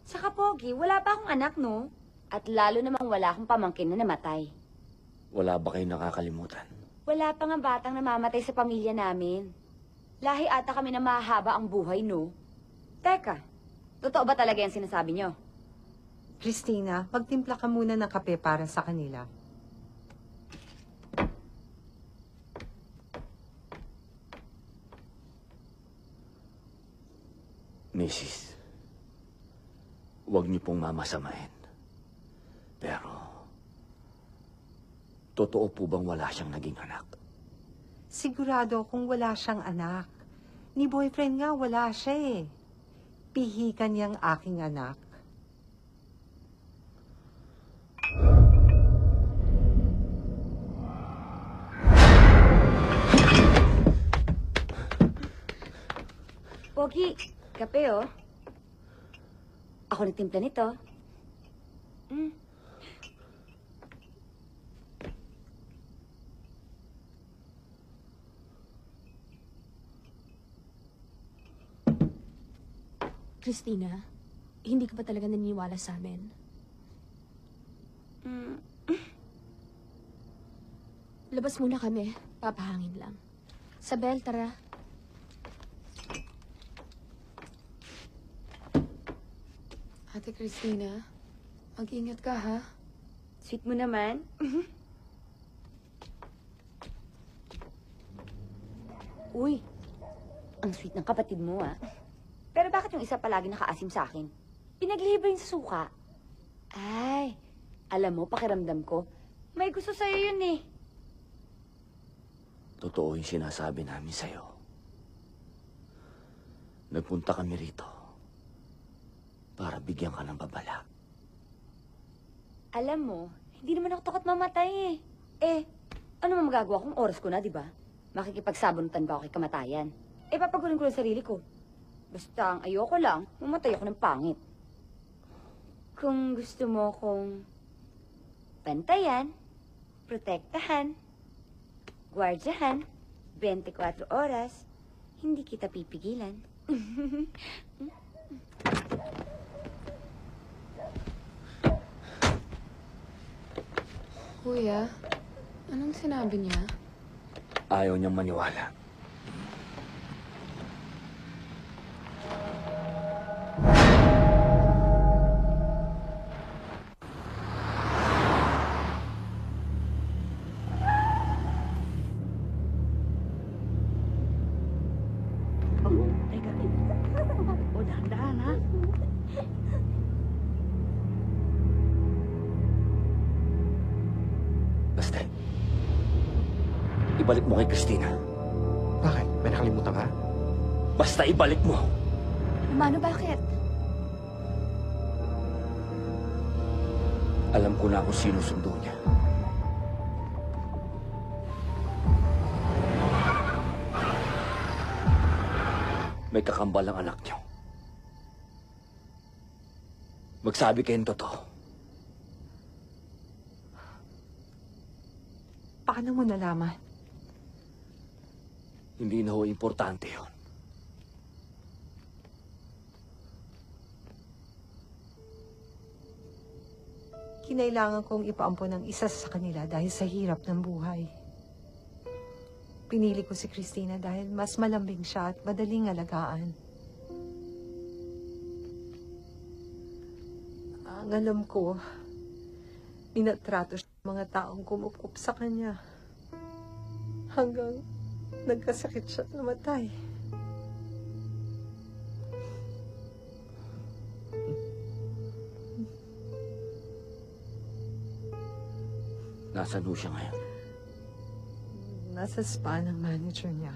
Saka, Pogi, wala pa akong anak, no? At lalo namang wala akong pamangkin na namatay. Wala ba kayo nakakalimutan? Wala pa nga batang namamatay sa pamilya namin. Lahi ata kami na mahaba ang buhay, no? Teka, totoo ba talaga yung sinasabi nyo? Christina, magtimpla ka muna ng kape para sa kanila. Mrs., huwag niyo pong mamasamain. Pero, totoo po bang wala siyang naging anak? Sigurado kung wala siyang anak. Ni boyfriend nga wala siya eh. Pihikan niyang aking anak. Pogi, kape, oh. Ako nagtimpla nito. Mm. Christina, hindi ka ba talaga naniniwala sa amin? Mm. Labas muna kami. Papahangin lang. Sabel, tara. Ate Christina, mag-ingat ka, ha? Sweet mo naman. [laughs] Uy, ang sweet ng kapatid mo, ah. Pero bakit yung isa palagi nakaasim sa akin? Pinaglibre yun sa suka. Ay, alam mo, pakiramdam ko, may gusto sa'yo yun eh. Totoo yung sinasabi namin sa'yo. Nagpunta kami rito para bigyan ka ng babala. Alam mo, hindi naman ako takot mamatay eh. Eh, ano mo magagawa kung oras ko na, di ba? Makikipagsabunutan ba ako kay kamatayan? Eh, papagurin ko lang sarili ko. Basta ang ayoko lang, mamatay ako ng pangit. Kung gusto mo kong bantayan, protektahan, gwardyahan, 24 oras, hindi kita pipigilan. [laughs] Kuya, anong sinabi niya? Ayaw niyang maniwala. Ibalik mo. Romano, bakit? Alam ko na kung sino sundo niya. May kakambal ang anak niyo. Magsabi kayong totoo. Paano mo nalaman? Hindi na ho importante yun. Kinailangan kong ipaampon ng isa sa kanila dahil sa hirap ng buhay. Pinili ko si Christina dahil mas malambing siya at madaling alagaan. Ang alam ko, minatrato siya mga taong kumukup sa kanya. Hanggang nagkasakit siya at namatay. Nasaan ho siya ngayon? Nasa spa ng manager niya.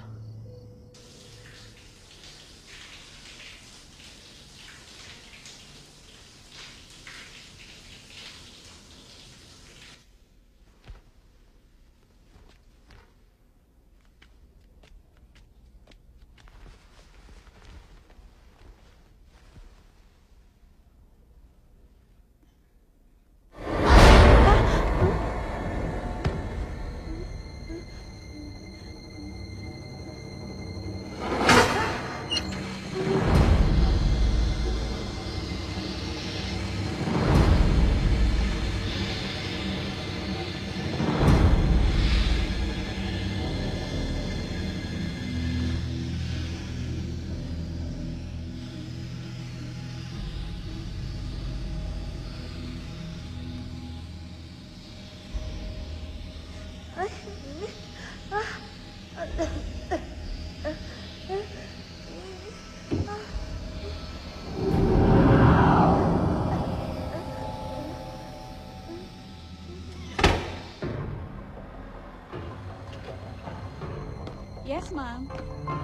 Ma'am.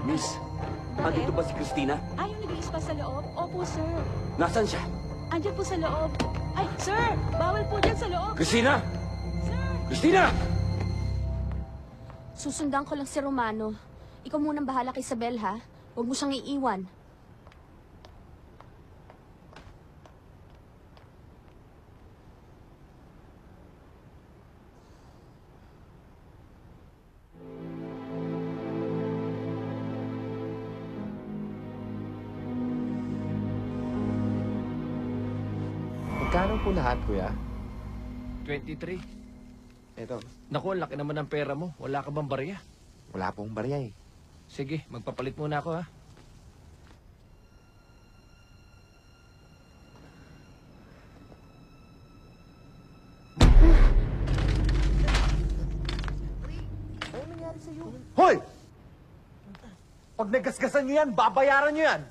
Miss, andito ba si Christina? Ay, yung nag-iispa sa loob? Opo, sir. Nasaan siya? Andyan po sa loob. Ay, sir! Bawal po dyan sa loob. Christina! Christina! Susundan ko lang si Romano. Ikaw munang bahala kay Isabel, ha? Huwag mo siyang iiwan. Po lahat, kuya? 23. Ito. Naku, ang laki naman ng pera mo. Wala ka bang barya? Wala pong barya eh. Sige, magpapalit muna ako ha. Hoy! Pag nagasgasan nyo yan, babayaran nyo yan!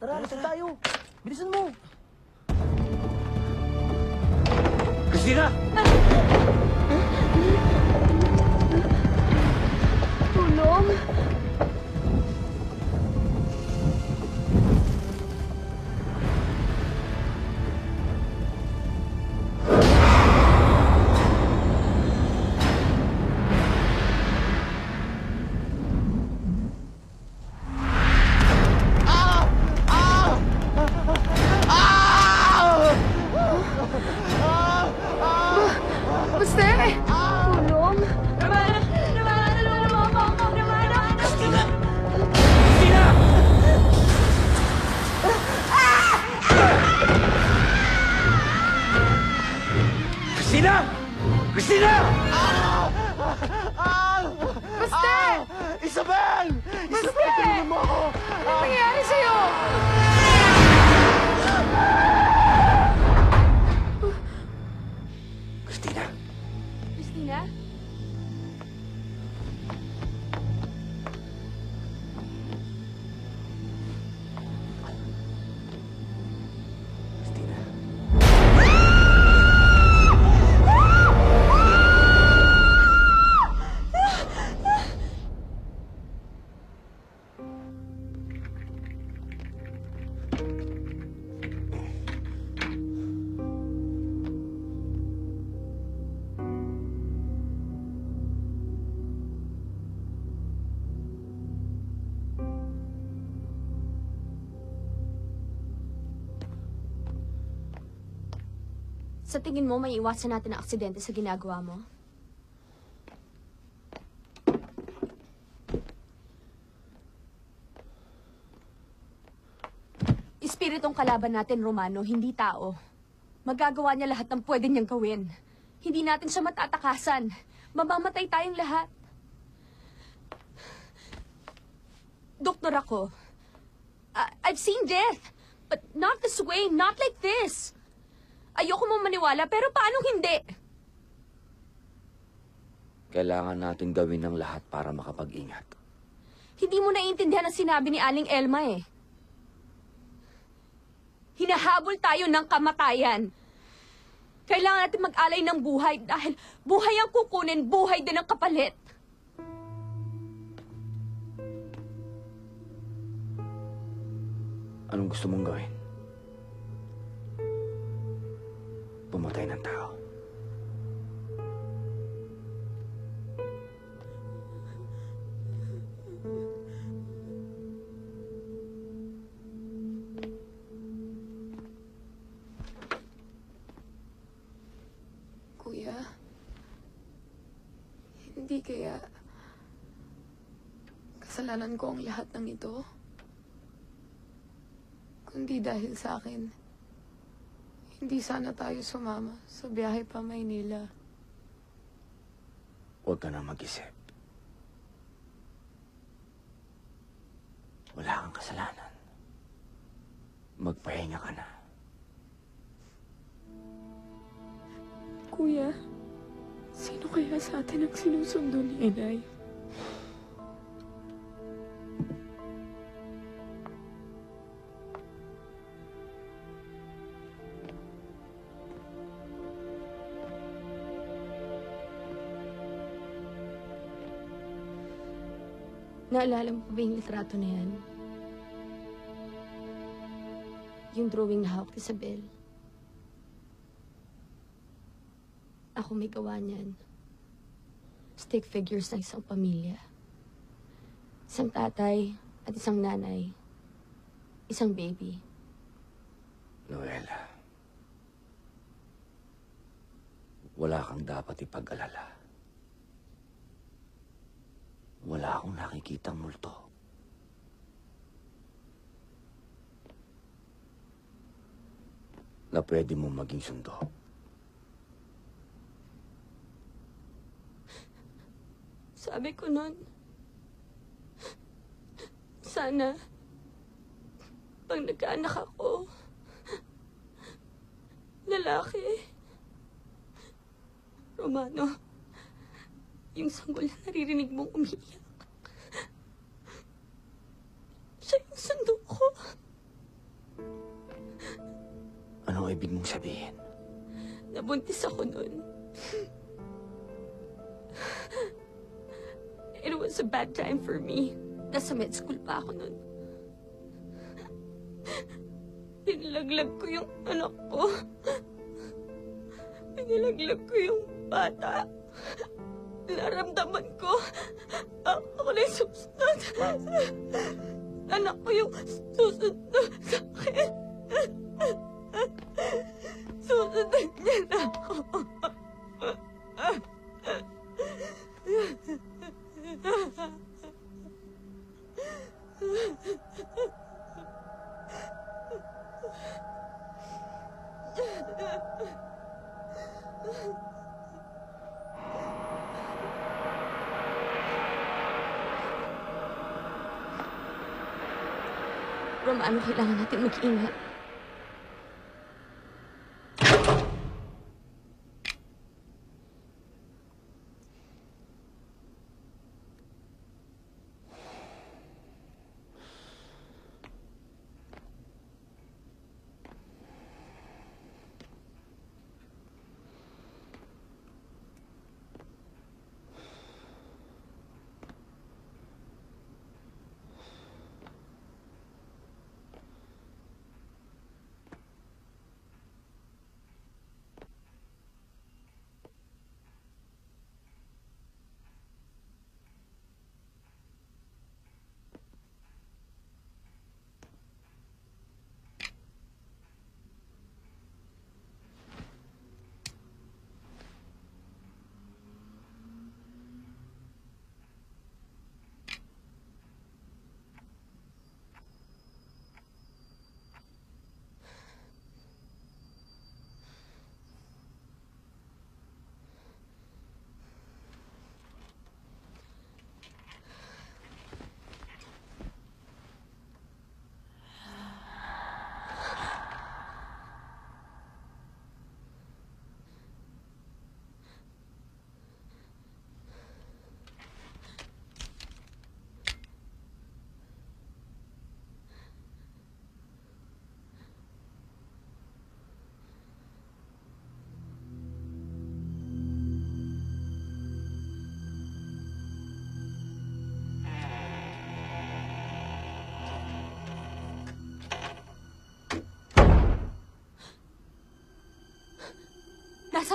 Tara, tayo! Bilisan mo! Christina! Tulong! Sa tingin mo, may iwasan natin ang aksidente sa ginagawa mo? Espiritong kalaban natin, Romano, hindi tao. Magagawa niya lahat ng pwede niyang gawin. Hindi natin siya matatakasan. Mamamatay tayong lahat. Doktor ako. I- I've seen death. But not this way, not like this. Ayoko mo maniwala, pero paano hindi? Kailangan natin gawin ng lahat para makapag-ingat. Hindi mo naiintindihan ang sinabi ni Aling Elma eh. Hinahabol tayo ng kamatayan. Kailangan natin mag-alay ng buhay dahil buhay ang kukunin, buhay din ang kapalit. Anong gusto mong gawin? Pumatay ng tao. Kuya, hindi kaya kasalanan ko ang lahat ng ito? Kundi dahil sa akin, hindi sana tayo sumama sa biyahe pa Maynila. Huwag ka na mag-isip. Wala kang kasalanan. Magpahinga ka na. Kuya, sino kaya sa atin ang sinusundo ni Inay? Naalala mo ba yung litrato na yan? Yung drawing na hawak ni Isabel. Ako may gawa niyan. Stick figures ng isang pamilya. Isang tatay at isang nanay. Isang baby. Noela. Wala kang dapat ipag-alala. Wala akong nakikitang multo. Na pwede mo maging sundo. Sabi ko nun, sana, pag nagkaanak ako, lalaki, Romano, yung sanggol na naririnig mong umiiyak, siya yung sundo ko. Ano ibig mong sabihin? Nabuntis ako nun. It was a bad time for me. Nasa med school pa ako nun. Pinalaglag ko yung anak ko. Pinalaglag ko yung bata. Naramdaman ko. Ako na yung susunod. Anak ko yung susunod sa akin. Susunod niya na ako. Romano, kailangan natin mag-ingat.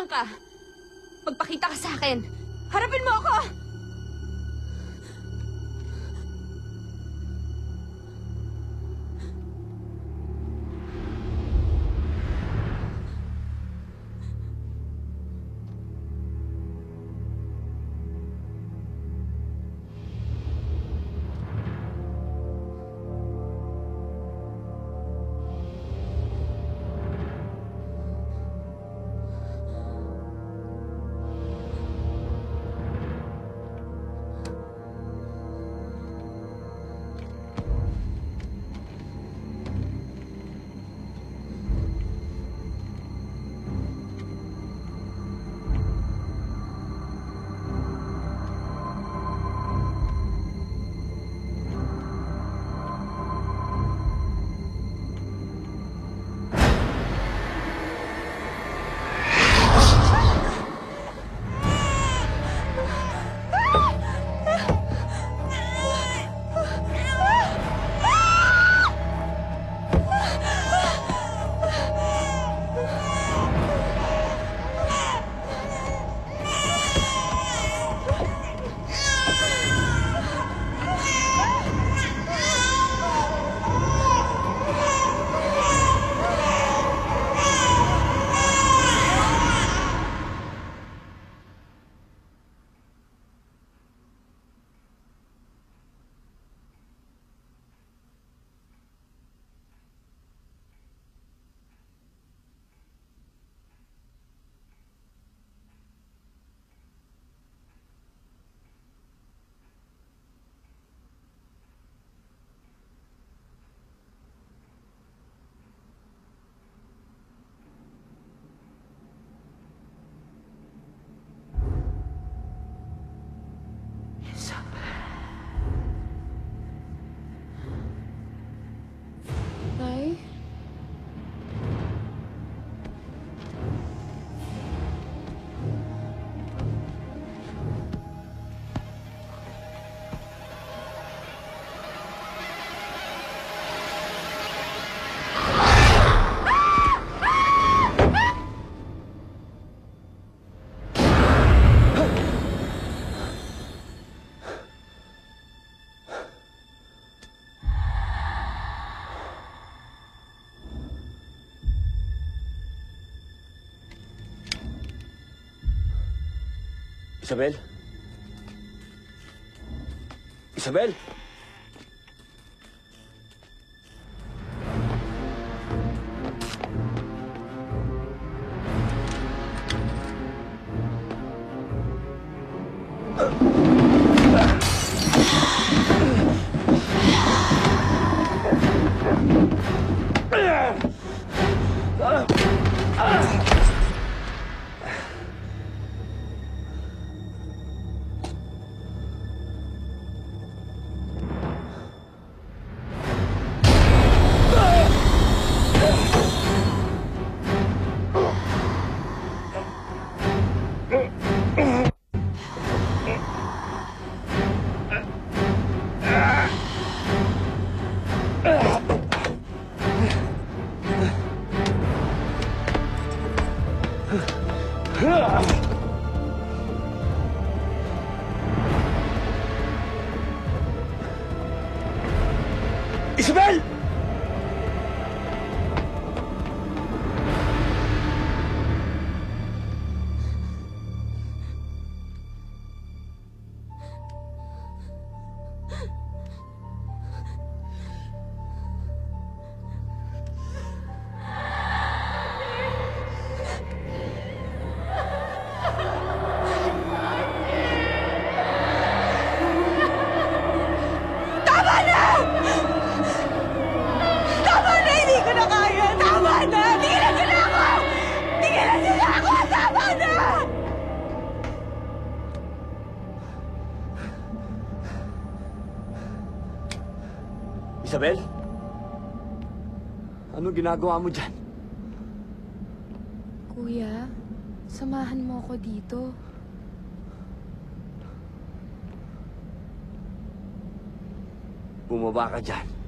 Nasaan ka? Magpakita ka sa akin. Harapin mo ako! Isabel? Isabel? Anong ginagawa mo dyan? Kuya, samahan mo ako dito. Bumaba ka dyan.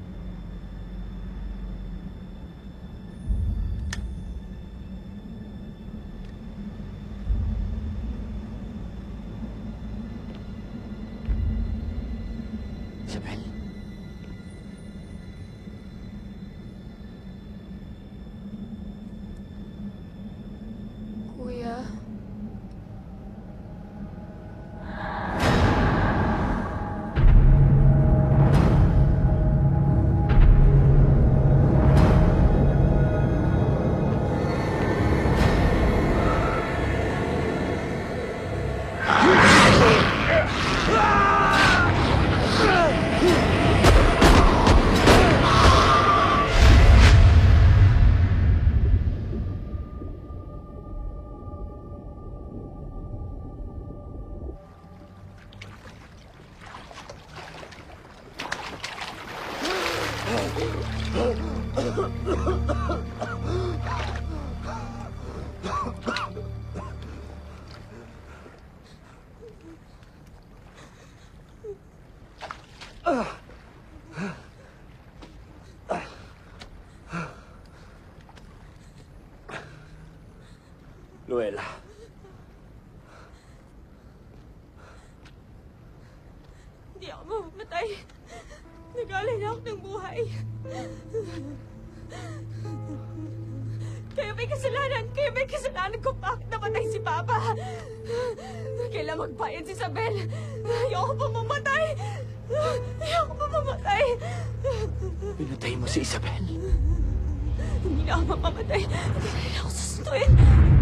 Papa. Kailan magbayad si Isabel. Ayoko pa mamatay. Ayoko pa mamatay. Pinatay mo si Isabel. Hindi na ako mamamatay. Hindi na ako susunduin.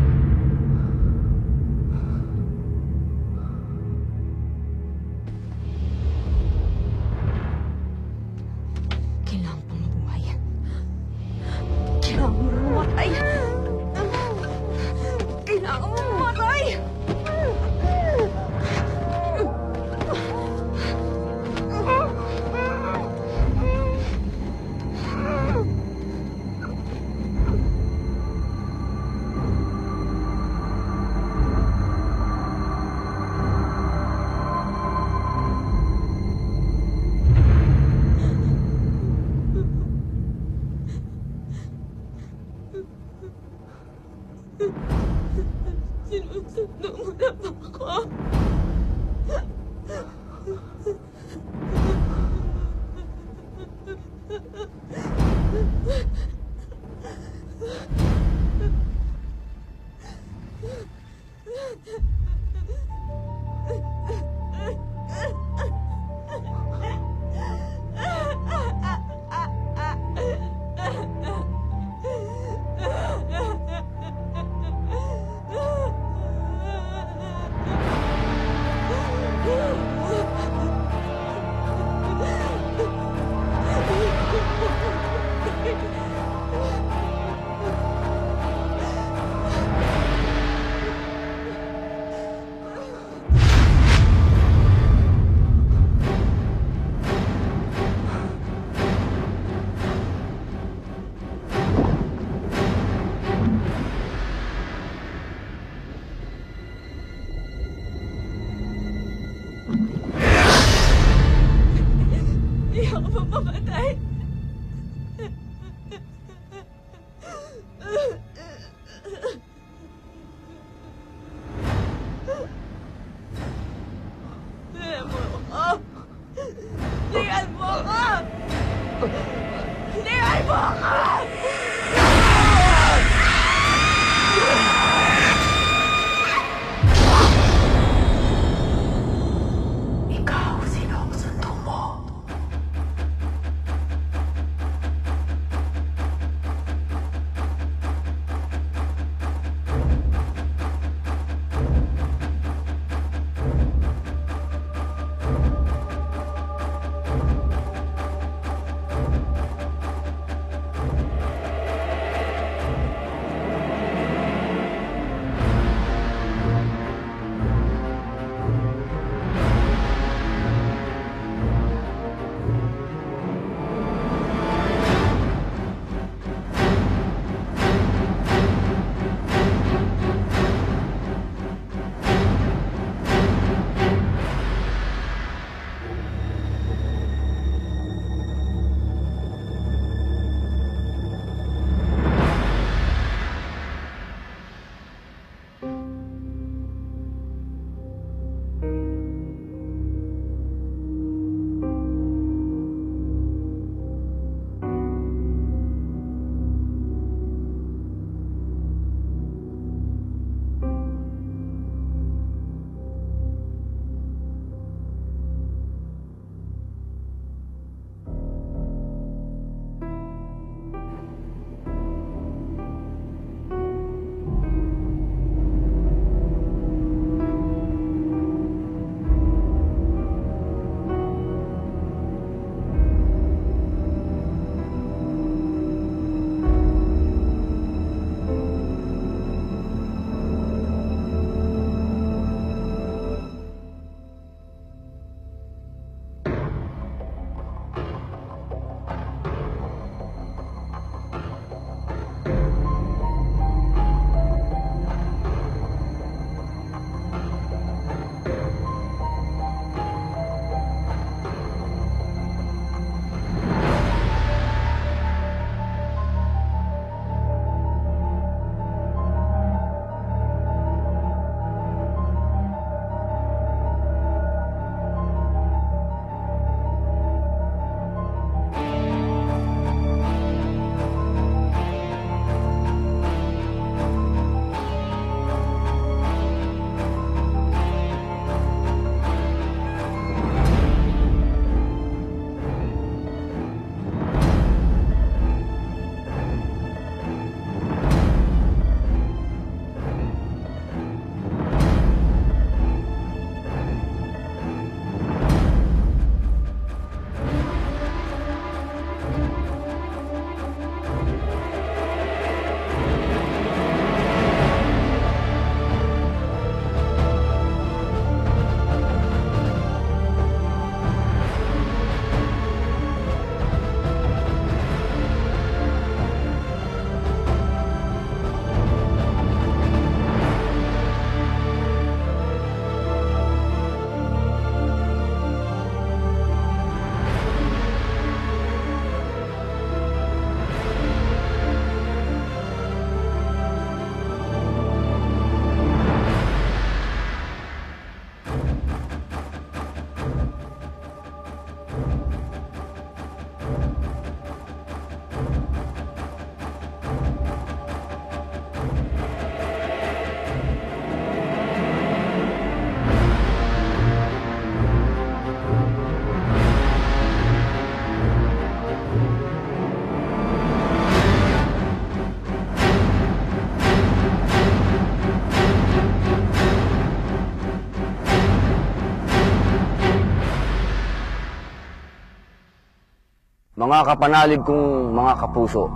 Mga kapanalig kong mga kapuso,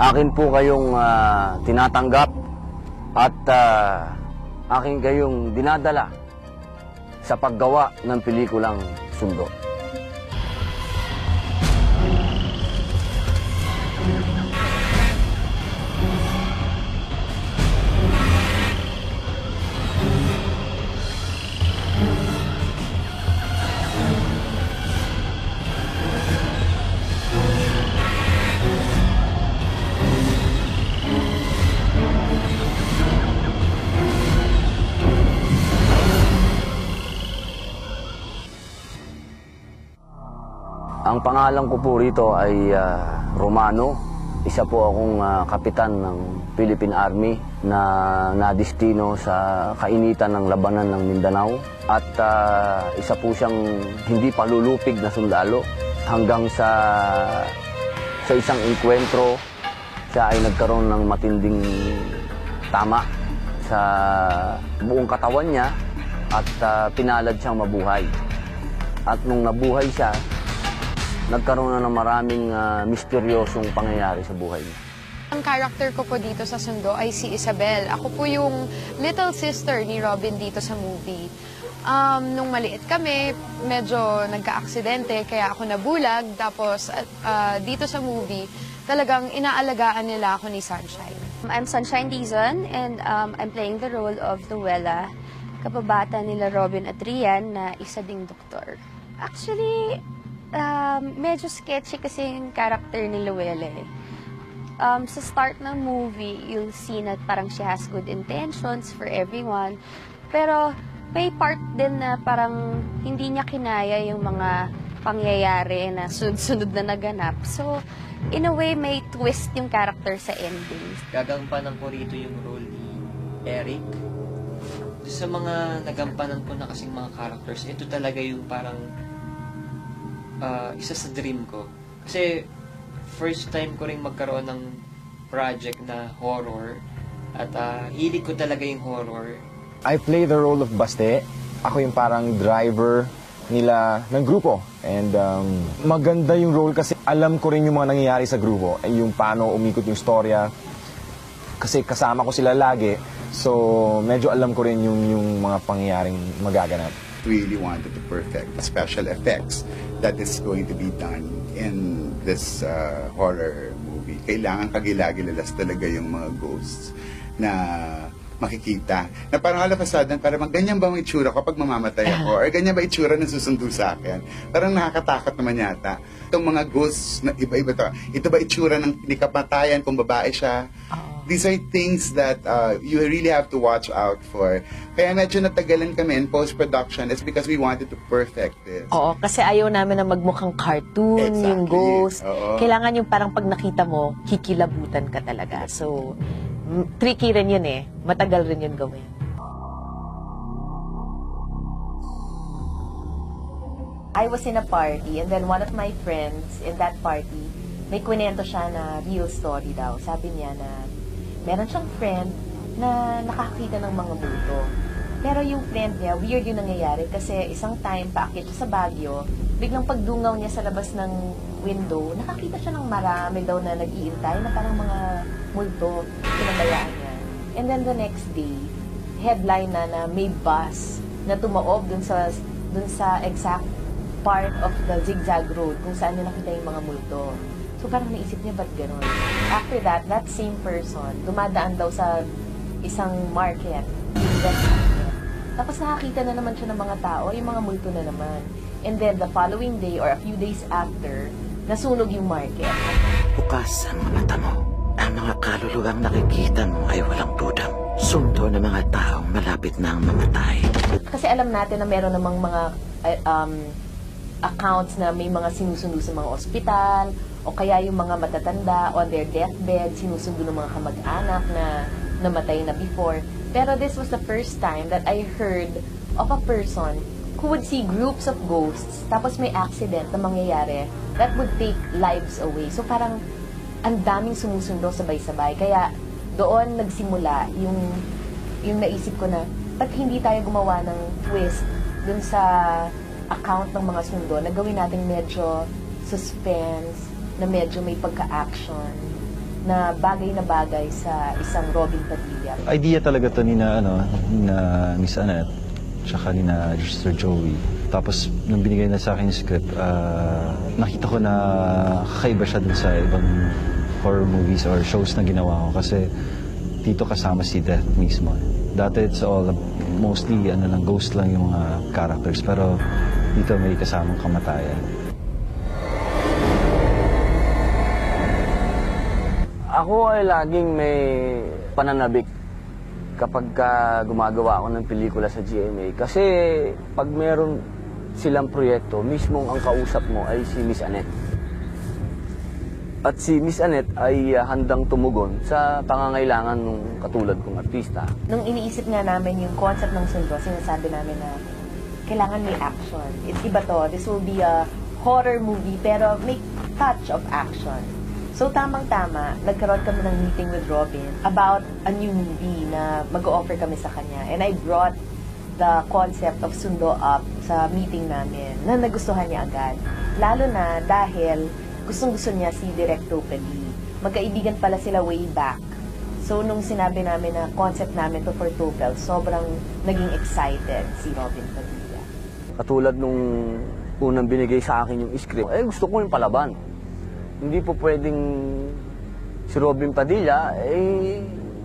akin po kayong ah, tinatanggap at ah, akin kayong dinadala sa paggawa ng pelikulang Sundo. Pangalan ko po rito ay ah, Romano. Isa po akong ah, kapitan ng Philippine Army na nadistino sa kainitan ng labanan ng Mindanao. At ah, isa po siyang hindi palulupig na sundalo hanggang sa sa isang enkwentro siya ay nagkaroon ng matinding tama sa buong katawan niya at ah, pinalad siyang mabuhay. At nung nabuhay siya, nagkaroon na ng maraming ah, misteryosong pangyayari sa buhay niya. Ang character ko po dito sa Sundo ay si Isabel. Ako po yung little sister ni Robin dito sa movie. Um, nung maliit kami, medyo nagka-aksidente, kaya ako nabulag. Tapos ah, dito sa movie, talagang inaalagaan nila ako ni Sunshine. I'm Sunshine Dizon and um, I'm playing the role of Luella, kababata nila Robin at Rian na isa ding doktor. Actually, um, medyo sketchy kasi yung character ni Luella eh. Um, sa start ng movie, you'll see na parang she has good intentions for everyone. Pero may part din na parang hindi niya kinaya yung mga pangyayari na sunod-sunod na naganap. So, in a way, may twist yung character sa ending. Gagampanan ko rito yung role ni Eric. Sa mga nagampanan ko na kasing mga characters, ito talaga yung parang ah, isa sa dream ko. Kasi first time ko rin magkaroon ng project na horror at ah, hilig ko talaga yung horror. I play the role of Baste. Ako yung parang driver nila ng grupo. And um, maganda yung role kasi alam ko rin yung mga nangyayari sa grupo. Eh, Yung paano umikot yung storya. Kasi kasama ko sila lagi. So, medyo alam ko rin yung, yung mga pangyayaring magaganap. really wanted to perfect the special effects that is going to be done in this uh, horror movie. Kailangan kagilagilalas talaga yung mga ghosts na makikita. Na parang all of a sudden, parang mag- ganyan ba ang itsura ko pag mamamatay ako? Or ganyan ba itsura ng susundo sa akin? Parang nakakatakot naman yata. Itong mga ghosts na iba-iba to. Ito ba itsura ng hindi kapatayan kung babae siya? These are things that uh, you really have to watch out for. Kaya medyo natagalan kami in post-production. It's because we wanted to perfect this. Oo, kasi ayaw namin na magmukhang cartoon, yung ghost. Oo. Kailangan yung parang pag nakita mo, kikilabutan ka talaga. So, tricky rin yun eh. Matagal rin yun gawin. I was in a party and then one of my friends in that party, may kwento siya na real story daw. Sabi niya na meron siyang friend na nakakita ng mga multo. Pero yung friend niya, weird yung nangyayari kasi isang time, paakit siya sa Baguio, biglang pagdungaw niya sa labas ng window, nakakita siya ng marami daw na nag-iintay na parang mga multo, pinabayaan niya. And then the next day, headline na na may bus na tumaob dun sa dun sa exact part of the zigzag road kung saan niya nakita yung mga multo. So parang naisip niya, ba't ganun? After that, that same person, dumadaan daw sa isang market, invest market. Tapos nakakita na naman siya ng mga tao, yung mga multo na naman. And then the following day or a few days after, nasunog yung market. Bukas ang mata mo. Ang mga kaluluwang nakikita mo ay walang dudang sundo ng mga taong malapit na ang mamatay. Kasi alam natin na meron namang mga eh, um, accounts na may mga sinusundo sa mga ospital o kaya yung mga matatanda on their deathbed, sinusundo ng mga kamag-anak na namatay na before. Pero this was the first time that I heard of a person who would see groups of ghosts tapos may accident na mangyayari that would take lives away. So parang ang daming sumusundo sabay-sabay. Kaya doon nagsimula yung yung naisip ko na ba't hindi tayo gumawa ng twist dun sa account ng mga sundo na gawin natin medyo suspense, na medyo may pagka-action, na bagay na bagay sa isang Robin Padilla. idea talaga to ni na ano ni na Miss Annette tsaka ni na Sir Joey. Tapos nung binigay na sa akin yung script ah, nakita ko na kakaiba siya dun sa ibang horror movies or shows na ginawa ko. Kasi dito kasama si Death mismo. Dati it's all mostly ano lang ghost lang yung mga characters. Pero dito may kasamang kamatayan Ako ay laging may pananabik kapag ka gumagawa ako ng pelikula sa GMA. Kasi pag meron silang proyekto, mismong ang kausap mo ay si Miss Annette. At si Miss Annette ay ah, handang tumugon sa pangangailangan ng katulad kong artista. Nung iniisip nga namin yung concept ng sundo, sinasabi namin na kailangan may action. It's iba to. This will be a horror movie pero may touch of action. So tamang-tama, nagkaroon kami ng meeting with Robin about a new movie na mag-offer kami sa kanya. And I brought the concept of sundo up sa meeting namin na nagustuhan niya agad. Lalo na dahil gustong-gusto niya si Direk Topely. Magkaibigan pala sila way back. So, nung sinabi namin na concept namin to for Topel, sobrang naging excited si Robin Padilla. Katulad nung unang binigay sa akin yung script, eh gusto ko yung palaban. Hindi po pwedeng si Robin Padilla, eh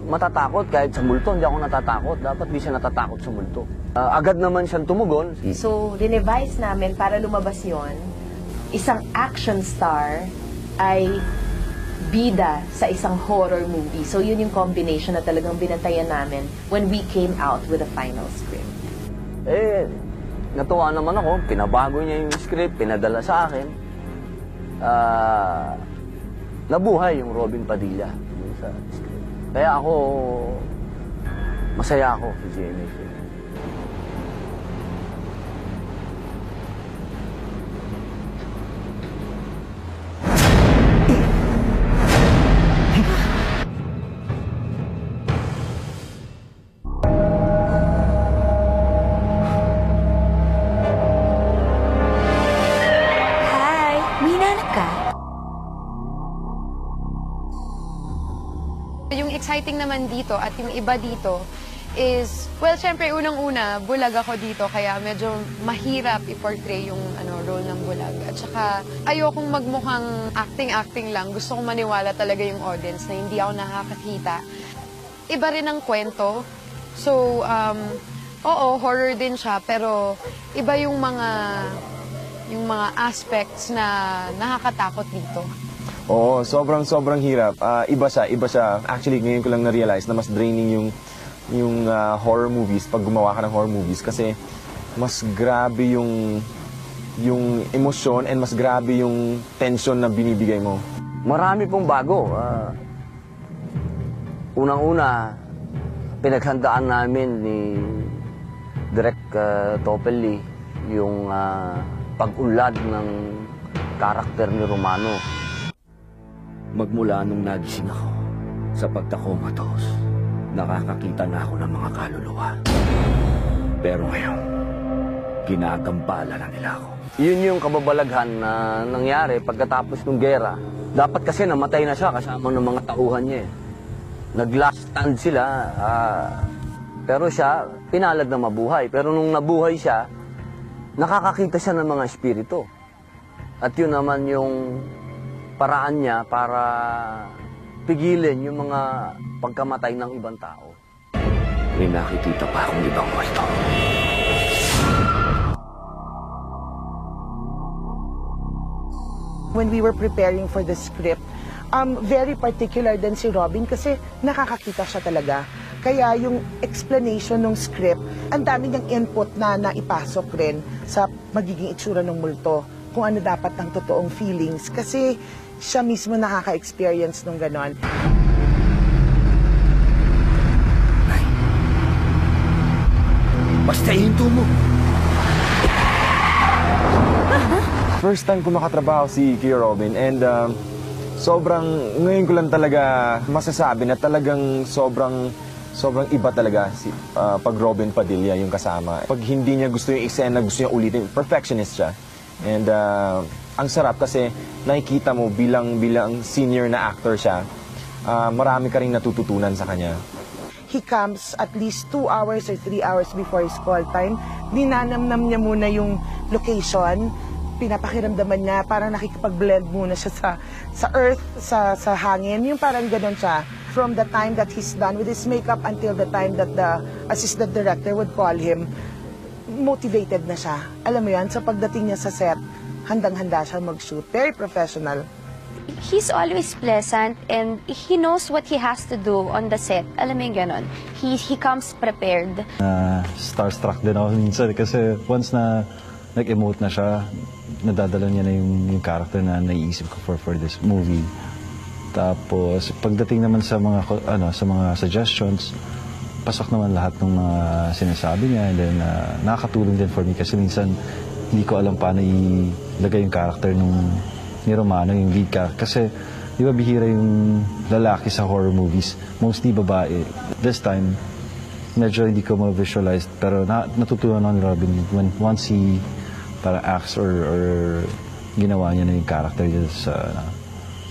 matatakot kahit sa multo. Hindi ako natatakot. Dapat di siya natatakot sa multo. Ah, agad naman siyang tumugon. So, dinevise namin para lumabas yon isang action star ay bida sa isang horror movie. So, yun yung combination na talagang binantayan namin when we came out with a final script. Eh, natuwa naman ako. Pinabago niya yung script, pinadala sa akin. Ah, nabuhay yung Robin Padilla sa script. Kaya ako, masaya ako sa GMA Exciting naman dito at yung iba dito is, well, syempre, unang-una, bulag ako dito, kaya medyo mahirap i-portray yung ano, role ng bulag. At saka, ayokong magmukhang acting-acting lang. Gusto kong maniwala talaga yung audience na hindi ako nakakakita. Iba rin ang kwento. So, um, oo, horror din siya, pero iba yung mga yung mga aspects na nakakatakot dito. Oo, sobrang sobrang hirap. Ah, iba siya, iba siya. Actually, ngayon ko lang na-realize na mas draining yung yung ah, horror movies pag gumawa ka ng horror movies kasi mas grabe yung yung emosyon and mas grabe yung tension na binibigay mo. Marami pong bago. Ah, Unang-una, pinaghandaan namin ni Direk uh, Topeli yung ah, pag-unlad ng karakter ni Romano. Magmula nung nagising ako sa pagtakomatos, nakakakita na ako ng mga kaluluwa. Pero ngayon, ginagambala na nila ako. Yun yung kababalaghan na nangyari pagkatapos ng gera. Dapat kasi namatay na siya kasama ng mga tauhan niya. eh. Nag-last stand sila, ah, pero siya, pinalad na mabuhay. Pero nung nabuhay siya, nakakakita siya ng mga espiritu. At yun naman yung paraan niya para pigilin yung mga pagkamatay ng ibang tao. May nakikita pa akong ibang multo. when we were preparing for the script, um, very particular din si Robin kasi nakakakita siya talaga. Kaya yung explanation ng script, ang dami niyang input na naipasok rin sa magiging itsura ng multo, kung ano dapat ang totoong feelings. Kasi siya mismo nakaka-experience nung ganon. Basta ihinto mo. First time ko makatrabaho si Kuya Robin and um, sobrang, ngayon ko lang talaga masasabi na talagang sobrang sobrang iba talaga si ah, pag Robin Padilla yung kasama. Pag hindi niya gusto yung eksena, gusto niya ulitin, perfectionist siya. And ah, ang sarap kasi nakikita mo bilang bilang senior na actor siya, ah, marami ka rin natututunan sa kanya. he comes at least two hours or three hours before his call time. Ninanamnam niya muna yung location. Pinapakiramdaman niya, parang nakikipag-blend muna siya sa, sa earth, sa, sa hangin. Yung parang ganun siya. From the time that he's done with his makeup until the time that the assistant director would call him, motivated na siya. Alam mo yan, sa pagdating niya sa set, handang-handa siya mag-shoot. Very professional. He's always pleasant and he knows what he has to do on the set. Alam mo yung ganon. He, he comes prepared. na starstruck din ako minsan kasi once na nag-emote na siya. Nadadala niya na yung, yung character na naiisip ko for, for this movie. Tapos, pagdating naman sa mga, ano, sa mga suggestions, pasok naman lahat ng mga sinasabi niya and then uh, nakakatulong din for me kasi minsan hindi ko alam paano ilagay yung character nung ni Romano, yung lead character. Kasi di ba bihira yung lalaki sa horror movies, mostly babae. This time, medyo hindi ko ma-visualize pero na, natutunan ako ni Robin when once he para acts or, or ginawa niya na yung character niya sa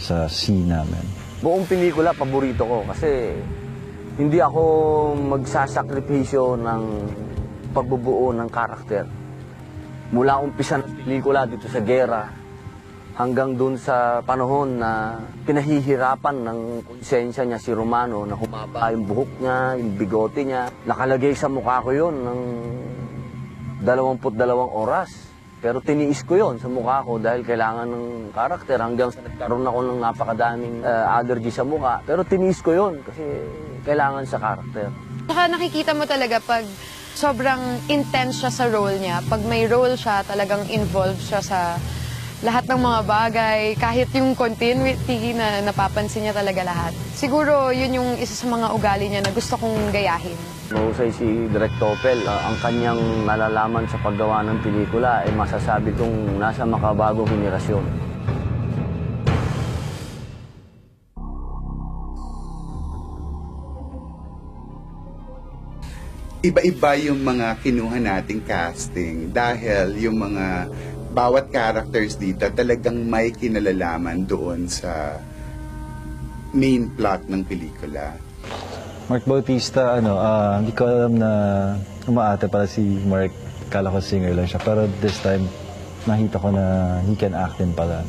sa scene namin. Buong pelikula, paborito ko kasi hindi ako magsasakripisyo ng pagbubuo ng karakter. Mula umpisa ng pelikula dito sa gera hanggang dun sa panahon na pinahihirapan ng konsensya niya si Romano na humaba yung buhok niya, yung bigote niya. Nakalagay sa mukha ko yun ng 22 oras. Pero tiniis ko yon sa mukha ko dahil kailangan ng karakter hanggang sa nagkaroon ako ng napakadaming uh, allergy sa mukha. Pero tiniis ko yon kasi kailangan sa karakter. Saka nakikita mo talaga pag sobrang intense siya sa role niya. Pag may role siya, talagang involved siya sa lahat ng mga bagay, kahit yung continuity na napapansin niya talaga lahat. Siguro yun yung isa sa mga ugali niya na gusto kong gayahin. Mahusay si Direk Topel. Ah, ang kanyang nalalaman sa paggawa ng pelikula ay masasabi kong nasa makabagong henerasyon. Iba-iba yung mga kinuha nating casting dahil yung mga bawat characters dito talagang may kinalalaman doon sa main plot ng pelikula. Mark Bautista, ano, ah, hindi ko alam na umaate para si Mark. Kala ko singer lang siya. Pero this time, nakita ko na he can act din pala.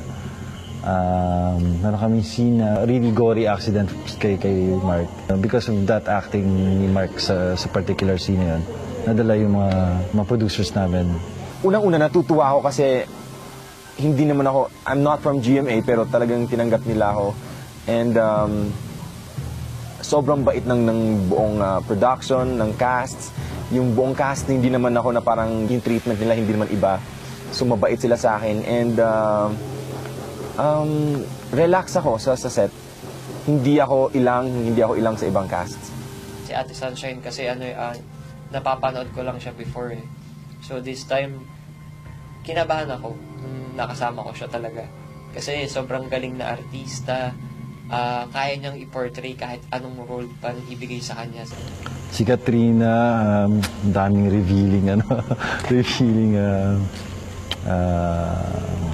Um, meron kami scene na really gory accident kay, kay Mark. Because of that acting ni Mark sa, sa particular scene na yun, nadala yung mga, mga producers namin. Unang-una natutuwa ako kasi hindi naman ako, I'm not from GMA pero talagang tinanggap nila ako. And um, sobrang bait ng, ng buong uh, production, ng casts. Yung buong cast, hindi naman ako na parang yung treatment nila, hindi naman iba. So mabait sila sa akin. And uh, um, relax ako sa, sa set. Hindi ako ilang, hindi ako ilang sa ibang casts. Si Ate Sunshine kasi ano uh, napapanood ko lang siya before eh. So this time, kinabahan ako nung nakasama ko siya talaga. Kasi sobrang galing na artista, ah, kaya niyang i-portray kahit anong role pa ibigay sa kanya. Si Katrina, um, daming revealing, ano, [laughs] revealing, uh, uh,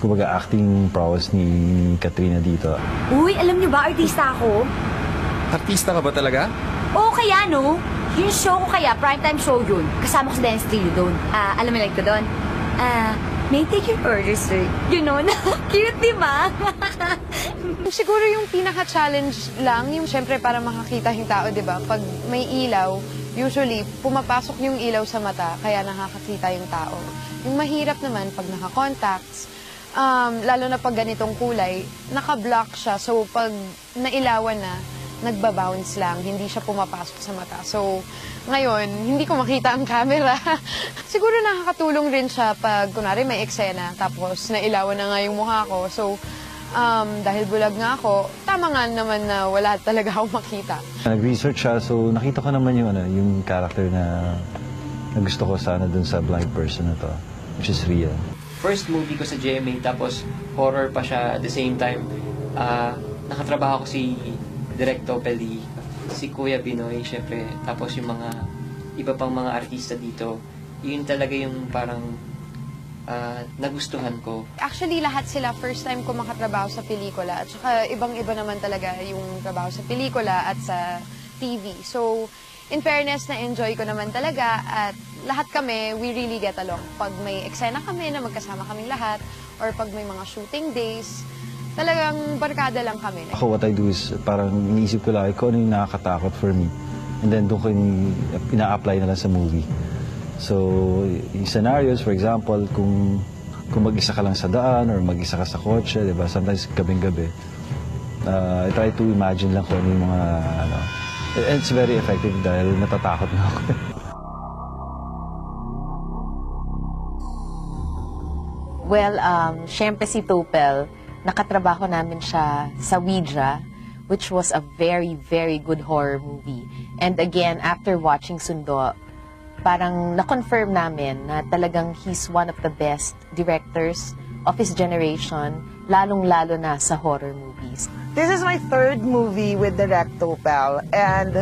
kumbaga acting prowess ni Katrina dito. Uy, alam niyo ba, artista ako? Artista ka ba talaga? Oo, kaya no. Yung show ko kaya, primetime show yun. Kasama ko si Dennis Trillo doon. Ah, alam mo like ko doon? Ah, may I take your order, sir? Yun [laughs] Cute, di ba? [laughs] Siguro yung pinaka-challenge lang, yung syempre para makakita yung tao, di ba? Pag may ilaw, usually pumapasok yung ilaw sa mata, kaya nakakakita yung tao. Yung mahirap naman pag naka-contacts, um, lalo na pag ganitong kulay, naka-block siya. So pag nailawan na, nagbabounce lang, hindi siya pumapasok sa mata. So, ngayon, hindi ko makita ang camera. [laughs] Siguro nakakatulong rin siya pag, kunwari, may eksena, tapos nailawan na nga yung mukha ko. So, um, dahil bulag nga ako, tama nga naman na wala [laughs] talaga ako makita. Nag-research siya, so nakita ko naman yung, ano, yung character na, na gusto ko sana dun sa blind person na to, which is real. First movie ko sa GMA, tapos horror pa siya at the same time. ah nakatrabaho ko si Direk Topeli, si Kuya Binoy, syempre. Tapos yung mga iba pang mga artista dito. Yun talaga yung parang ah, nagustuhan ko. Actually, lahat sila first time ko makatrabaho sa pelikula. At saka ibang-iba naman talaga yung trabaho sa pelikula at sa TV. So, in fairness, na-enjoy ko naman talaga. At lahat kami, we really get along. Pag may eksena kami na magkasama kaming lahat, or pag may mga shooting days, talagang barkada lang kami. Ako, what I do is, parang iniisip ko lang kung ano yung nakakatakot for me. And then doon ko ina-apply na lang sa movie. So, yung scenarios, for example, kung kung mag-isa ka lang sa daan or mag-isa ka sa kotse, di ba? Sometimes gabing-gabi. Uh, I try to imagine lang kung ano yung mga, ano. It's very effective dahil natatakot na ako. Well, um, syempre si Topel, nakatrabaho namin siya sa Ouija, which was a very, very good horror movie. And again, after watching Sundo, parang na-confirm namin na talagang he's one of the best directors of his generation, lalong-lalo na sa horror movies. This is my third movie with Direct Topel and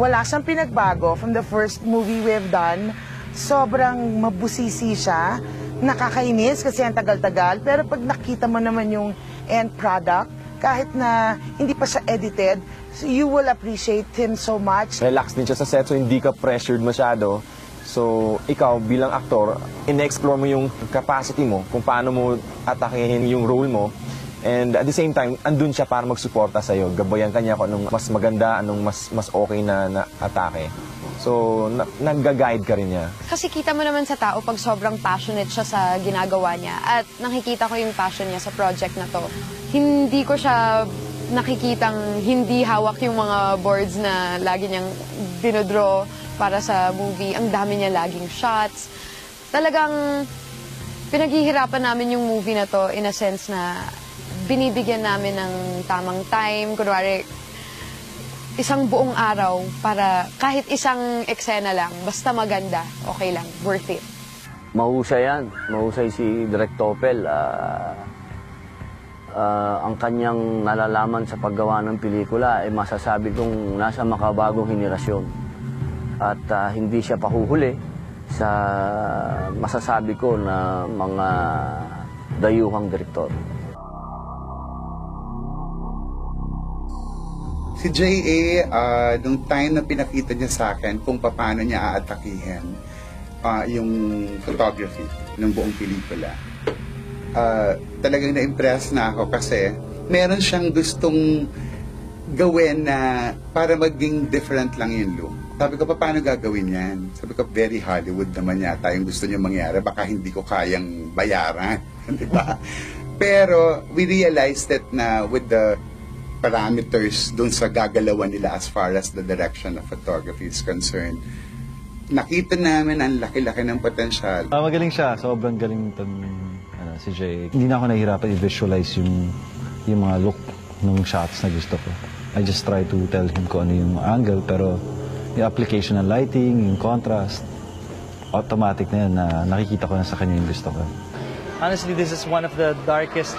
wala siyang pinagbago from the first movie we've done. Sobrang mabusisi siya, nakakainis kasi ang tagal-tagal, pero pag nakita mo naman yung end product, kahit na hindi pa siya edited, you will appreciate him so much. Relax din siya sa set so hindi ka pressured masyado. So, ikaw bilang aktor, in-explore mo yung capacity mo, kung paano mo atakehin yung role mo. And at the same time, andun siya para magsuporta sa'yo. Gabayan kanya kung anong mas maganda, anong mas mas okay na, na atake. So, na, nag-guide ka rin niya. Kasi kita mo naman sa tao pag sobrang passionate siya sa ginagawa niya. At nakikita ko yung passion niya sa project na to. Hindi ko siya nakikitang hindi hawak yung mga boards na lagi niyang dinodraw para sa movie. Ang dami niya laging shots. Talagang pinaghihirapan namin yung movie na to in a sense na binibigyan namin ng tamang time. Kunwari, isang buong araw para kahit isang eksena lang, basta maganda, okay lang, worth it. Mahusay yan. Mahusay si Direk Topel. Ah, ah, ang kanyang nalalaman sa paggawa ng pelikula ay masasabi kong nasa makabagong henerasyon. At ah, hindi siya pahuhuli sa masasabi ko na mga dayuhang direktor. Si J.A., ah, nung time na pinakita niya sa akin kung paano niya aatakihin ah, yung photography ng buong pelikula, ah, talagang na-impress na ako kasi meron siyang gustong gawin na para maging different lang yung look. Sabi ko, paano gagawin yan? Sabi ko, very Hollywood naman yata yung gusto niya mangyari. Baka hindi ko kayang bayaran. [laughs] Di ba? Pero we realized that na with the parameters dun sa gagalawan nila as far as the direction of photography is concerned, nakita namin ang laki-laki ng potensyal. Ah, magaling siya. Sobrang galing tong ano, si Jay. Hindi na ako nahihirapan i-visualize yung, yung mga look ng shots na gusto ko. I just try to tell him kung ano yung angle, pero yung application ng lighting, yung contrast, automatic na yan na nakikita ko na sa kanya yung gusto ko. honestly, this is one of the darkest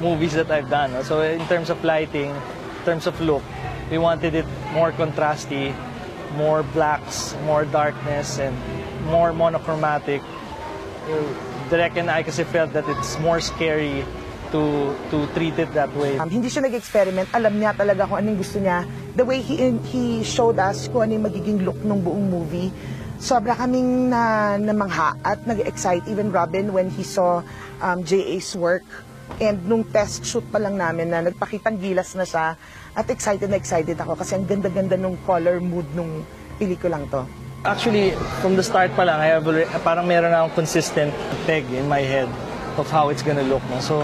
movies that I've done. So in terms of lighting, in terms of look, we wanted it more contrasty, more blacks, more darkness, and more monochromatic. Direk and I kasi felt that it's more scary to to treat it that way. Um, hindi siya nag-experiment. Alam niya talaga kung anong gusto niya. The way he, he showed us kung ano yung magiging look ng buong movie, sobra kaming na, namangha at nag-excite. Even Robin, when he saw um, J.A.'s work, and nung test shoot pa lang namin na nagpakitang gilas na siya, at excited na excited ako kasi ang ganda-ganda nung color mood nung pelikulang to. Actually, from the start pa lang, I have parang meron na akong consistent peg in my head of how it's gonna look. No? So,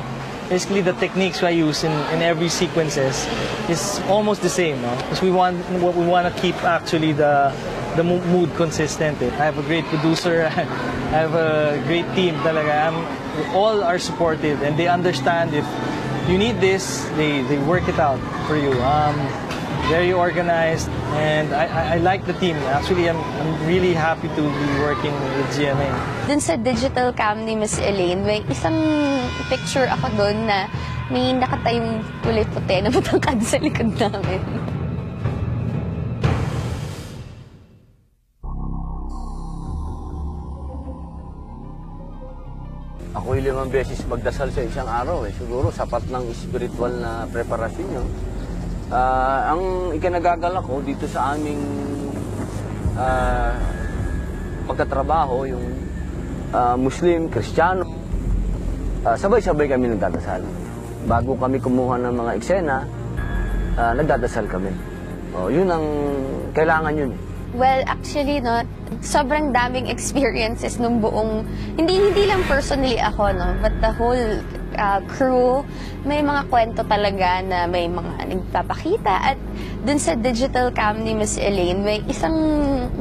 basically, the techniques I use in, in every sequences is almost the same. No? Because we want, what we want to keep actually the, the mood consistent. Eh. I have a great producer. [laughs] I have a great team talaga. I'm, all are supportive and they understand if you need this, they, they work it out for you. Um, very organized, and I, I, I like the team. Actually, I'm, I'm really happy to be working with GMA. Dun sa digital cam ni Miss Elaine, may isang picture ako doon na may nakatayong kulay puti na matangkad sa likod namin. Ako'y limang beses magdasal sa isang araw. Eh. Siguro sapat ng spiritual na preparasyon yun. Ah, ang ikinagagalak ko dito sa aming ah, pagkatrabaho, yung ah, Muslim, Kristiyano, ah, sabay-sabay kami nagdadasal. Bago kami kumuha ng mga eksena, ah, nagdadasal kami. Oh, yun ang kailangan yun. eh. Well, actually, no, sobrang daming [laughs] experiences nung buong, hindi hindi lang personally ako, no, but the whole uh, crew, may mga kwento talaga na may mga nagpapakita. At dun sa digital cam ni Miss Elaine, may isang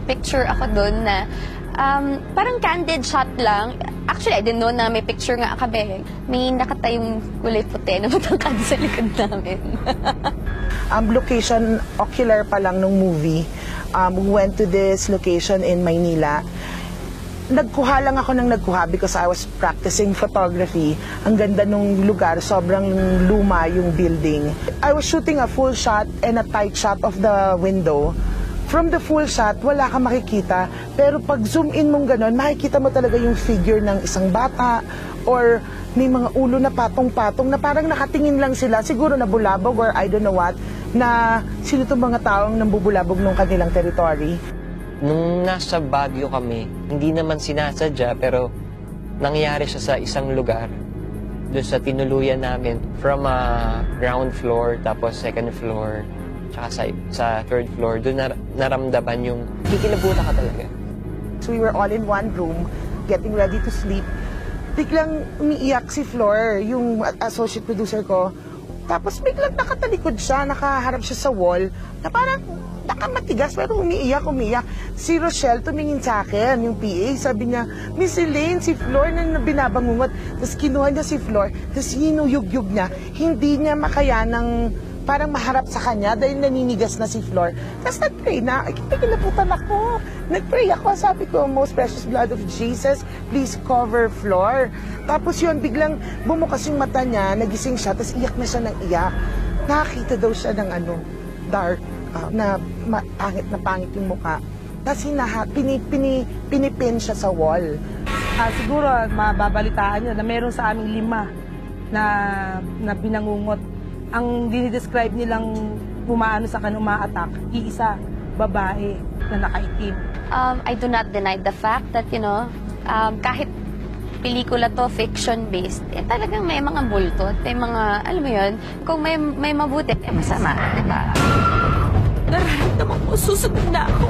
picture ako dun na Um, parang candid shot lang. Actually, I didn't know na may picture nga kami. May nakatayong kulay puti na matangkad sa likod namin. [laughs] um, location ocular pa lang nung movie. Um, we went to this location in Maynila. Nagkuha lang ako ng nagkuha because I was practicing photography. Ang ganda nung lugar, sobrang luma yung building. I was shooting a full shot and a tight shot of the window. From the full shot, wala kang makikita. Pero pag zoom in mong ganon, makikita mo talaga yung figure ng isang bata or may mga ulo na patong-patong na parang nakatingin lang sila, siguro na bulabog or I don't know what, na sino itong mga taong nambubulabog ng kanilang territory. Nung nasa Baguio kami, hindi naman sinasadya pero nangyari siya sa isang lugar doon sa tinuluyan namin from a ground floor tapos second floor tsaka sa, sa third floor doon nar- naramdaman yung kikilabuta ka talaga. So we were all in one room, getting ready to sleep. Biglang umiiyak si Flor, yung associate producer ko. Tapos biglang nakatalikod siya, nakaharap siya sa wall, na parang nakamatigas pero umiiyak, umiiyak. Si Rochelle tumingin sa akin, yung PA, sabi niya, Miss Elaine, si Flor na binabangungot. Tapos kinuha niya si Flor, tapos hinuyug-yug niya. Hindi niya makayanang parang maharap sa kanya dahil naninigas na si Flor. Tapos nag-pray na, ay, kinaputan ako. Nag-pray ako, sabi ko, most precious blood of Jesus, please cover Flor. Tapos yun, biglang bumukas yung mata niya, nagising siya, tapos iyak na siya ng iyak. Nakakita daw siya ng ano, dark, ah, na ma- pangit na pangit yung mukha. Tapos hinaha, pini, pini, pinipin siya sa wall. Ah, siguro mababalitaan nyo na meron sa aming lima na, na binangungot. Ang dinidescribe nilang umaano sa kanila, umaatak, iisa, babae na nakaitim. um, I do not deny the fact that, you know, um, kahit pelikula to fiction-based, eh talagang may mga multo at may mga, alam mo yun, kung may, may mabuti, eh masama, di ba? Nararamdaman ko, susunod na ako.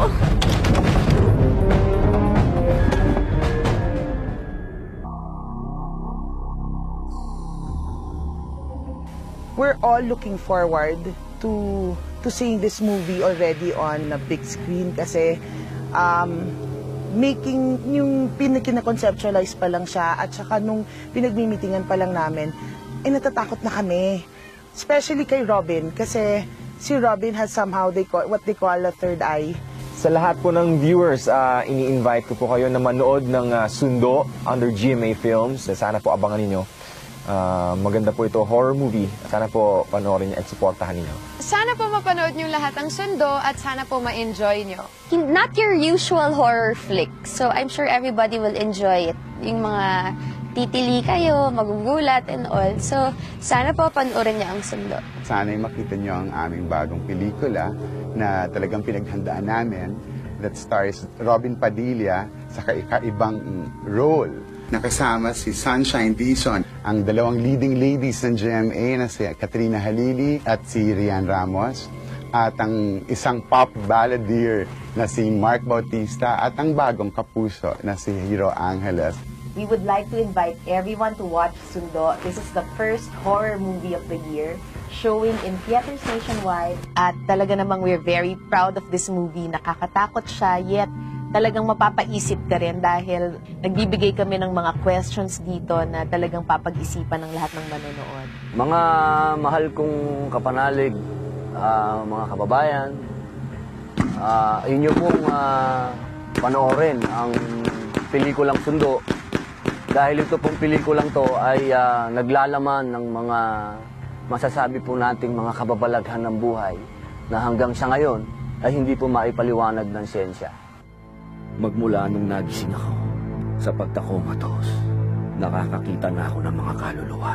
we're all looking forward to to seeing this movie already on a big screen kasi um, making yung pinakina-conceptualize pa lang siya at saka nung pinagmimitingan pa lang namin, eh natatakot na kami. Especially kay Robin kasi si Robin has somehow they call, what they call a third eye. Sa lahat po ng viewers, ah, ini-invite ko po kayo na manood ng ah, Sundo under GMA Films. Sana po abangan ninyo. Ah, maganda po ito, horror movie. Sana po panoorin at supportahan ninyo. Sana po mapanood niyo lahat ng sundo at sana po ma-enjoy niyo. Not your usual horror flick. So I'm sure everybody will enjoy it. Yung mga titili kayo, magugulat and all. So sana po panoorin niyo ang sundo. Sana'y makita nyo ang aming bagong pelikula na talagang pinaghandaan namin that stars Robin Padilla sa kaibang role. Nakasama si Sunshine Dizon, ang dalawang leading ladies ng GMA na si Katrina Halili at si Rian Ramos at ang isang pop balladeer na si Mark Bautista at ang bagong kapuso na si Hiro Angeles. We would like to invite everyone to watch Sundo. This is the first horror movie of the year, showing in theaters nationwide. At talaga namang we're very proud of this movie. Nakakatakot siya, yet talagang mapapaisip ka rin dahil nagbibigay kami ng mga questions dito na talagang papag-isipan ng lahat ng manonood. Mga mahal kong kapanalig, ah, mga kababayan, uh, inyo pong ah, panoorin ang pelikulang Sundo dahil ito pong pelikulang to ay ah, naglalaman ng mga masasabi po nating mga kababalaghan ng buhay na hanggang sa ngayon ay hindi po maipaliwanag ng siyensya. Magmula nung nagising ako sa pagtakomatos, nakakakita na ako ng mga kaluluwa.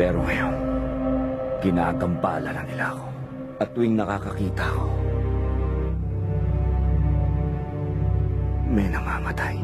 Pero ngayon, ginagambala na nila ako. At tuwing nakakakita ko, may namamatay.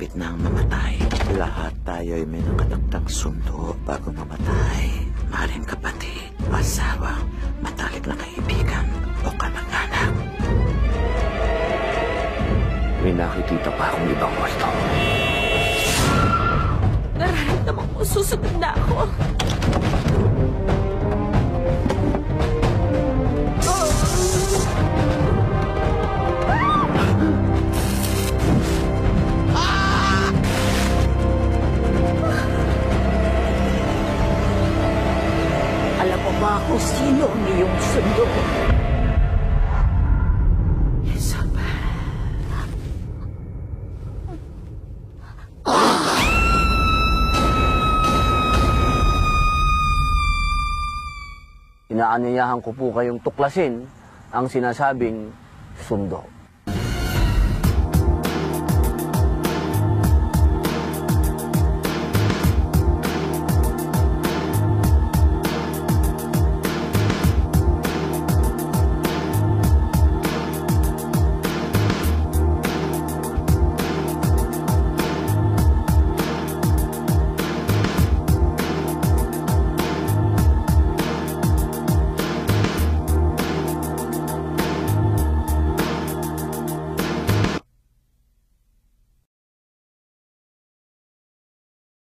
Malapit na ang mamatay. Lahat tayo ay may nakataktang sundo bago mamatay. maaaring kapatid, asawa, matalik na kaibigan o kamag-anak. May nakikita pa akong ibang multo. Nararamdaman ko, susunod na ako. Kung sino ang iyong sundo? Inaanyayahan ko po kayong tuklasin ang sinasabing sundo.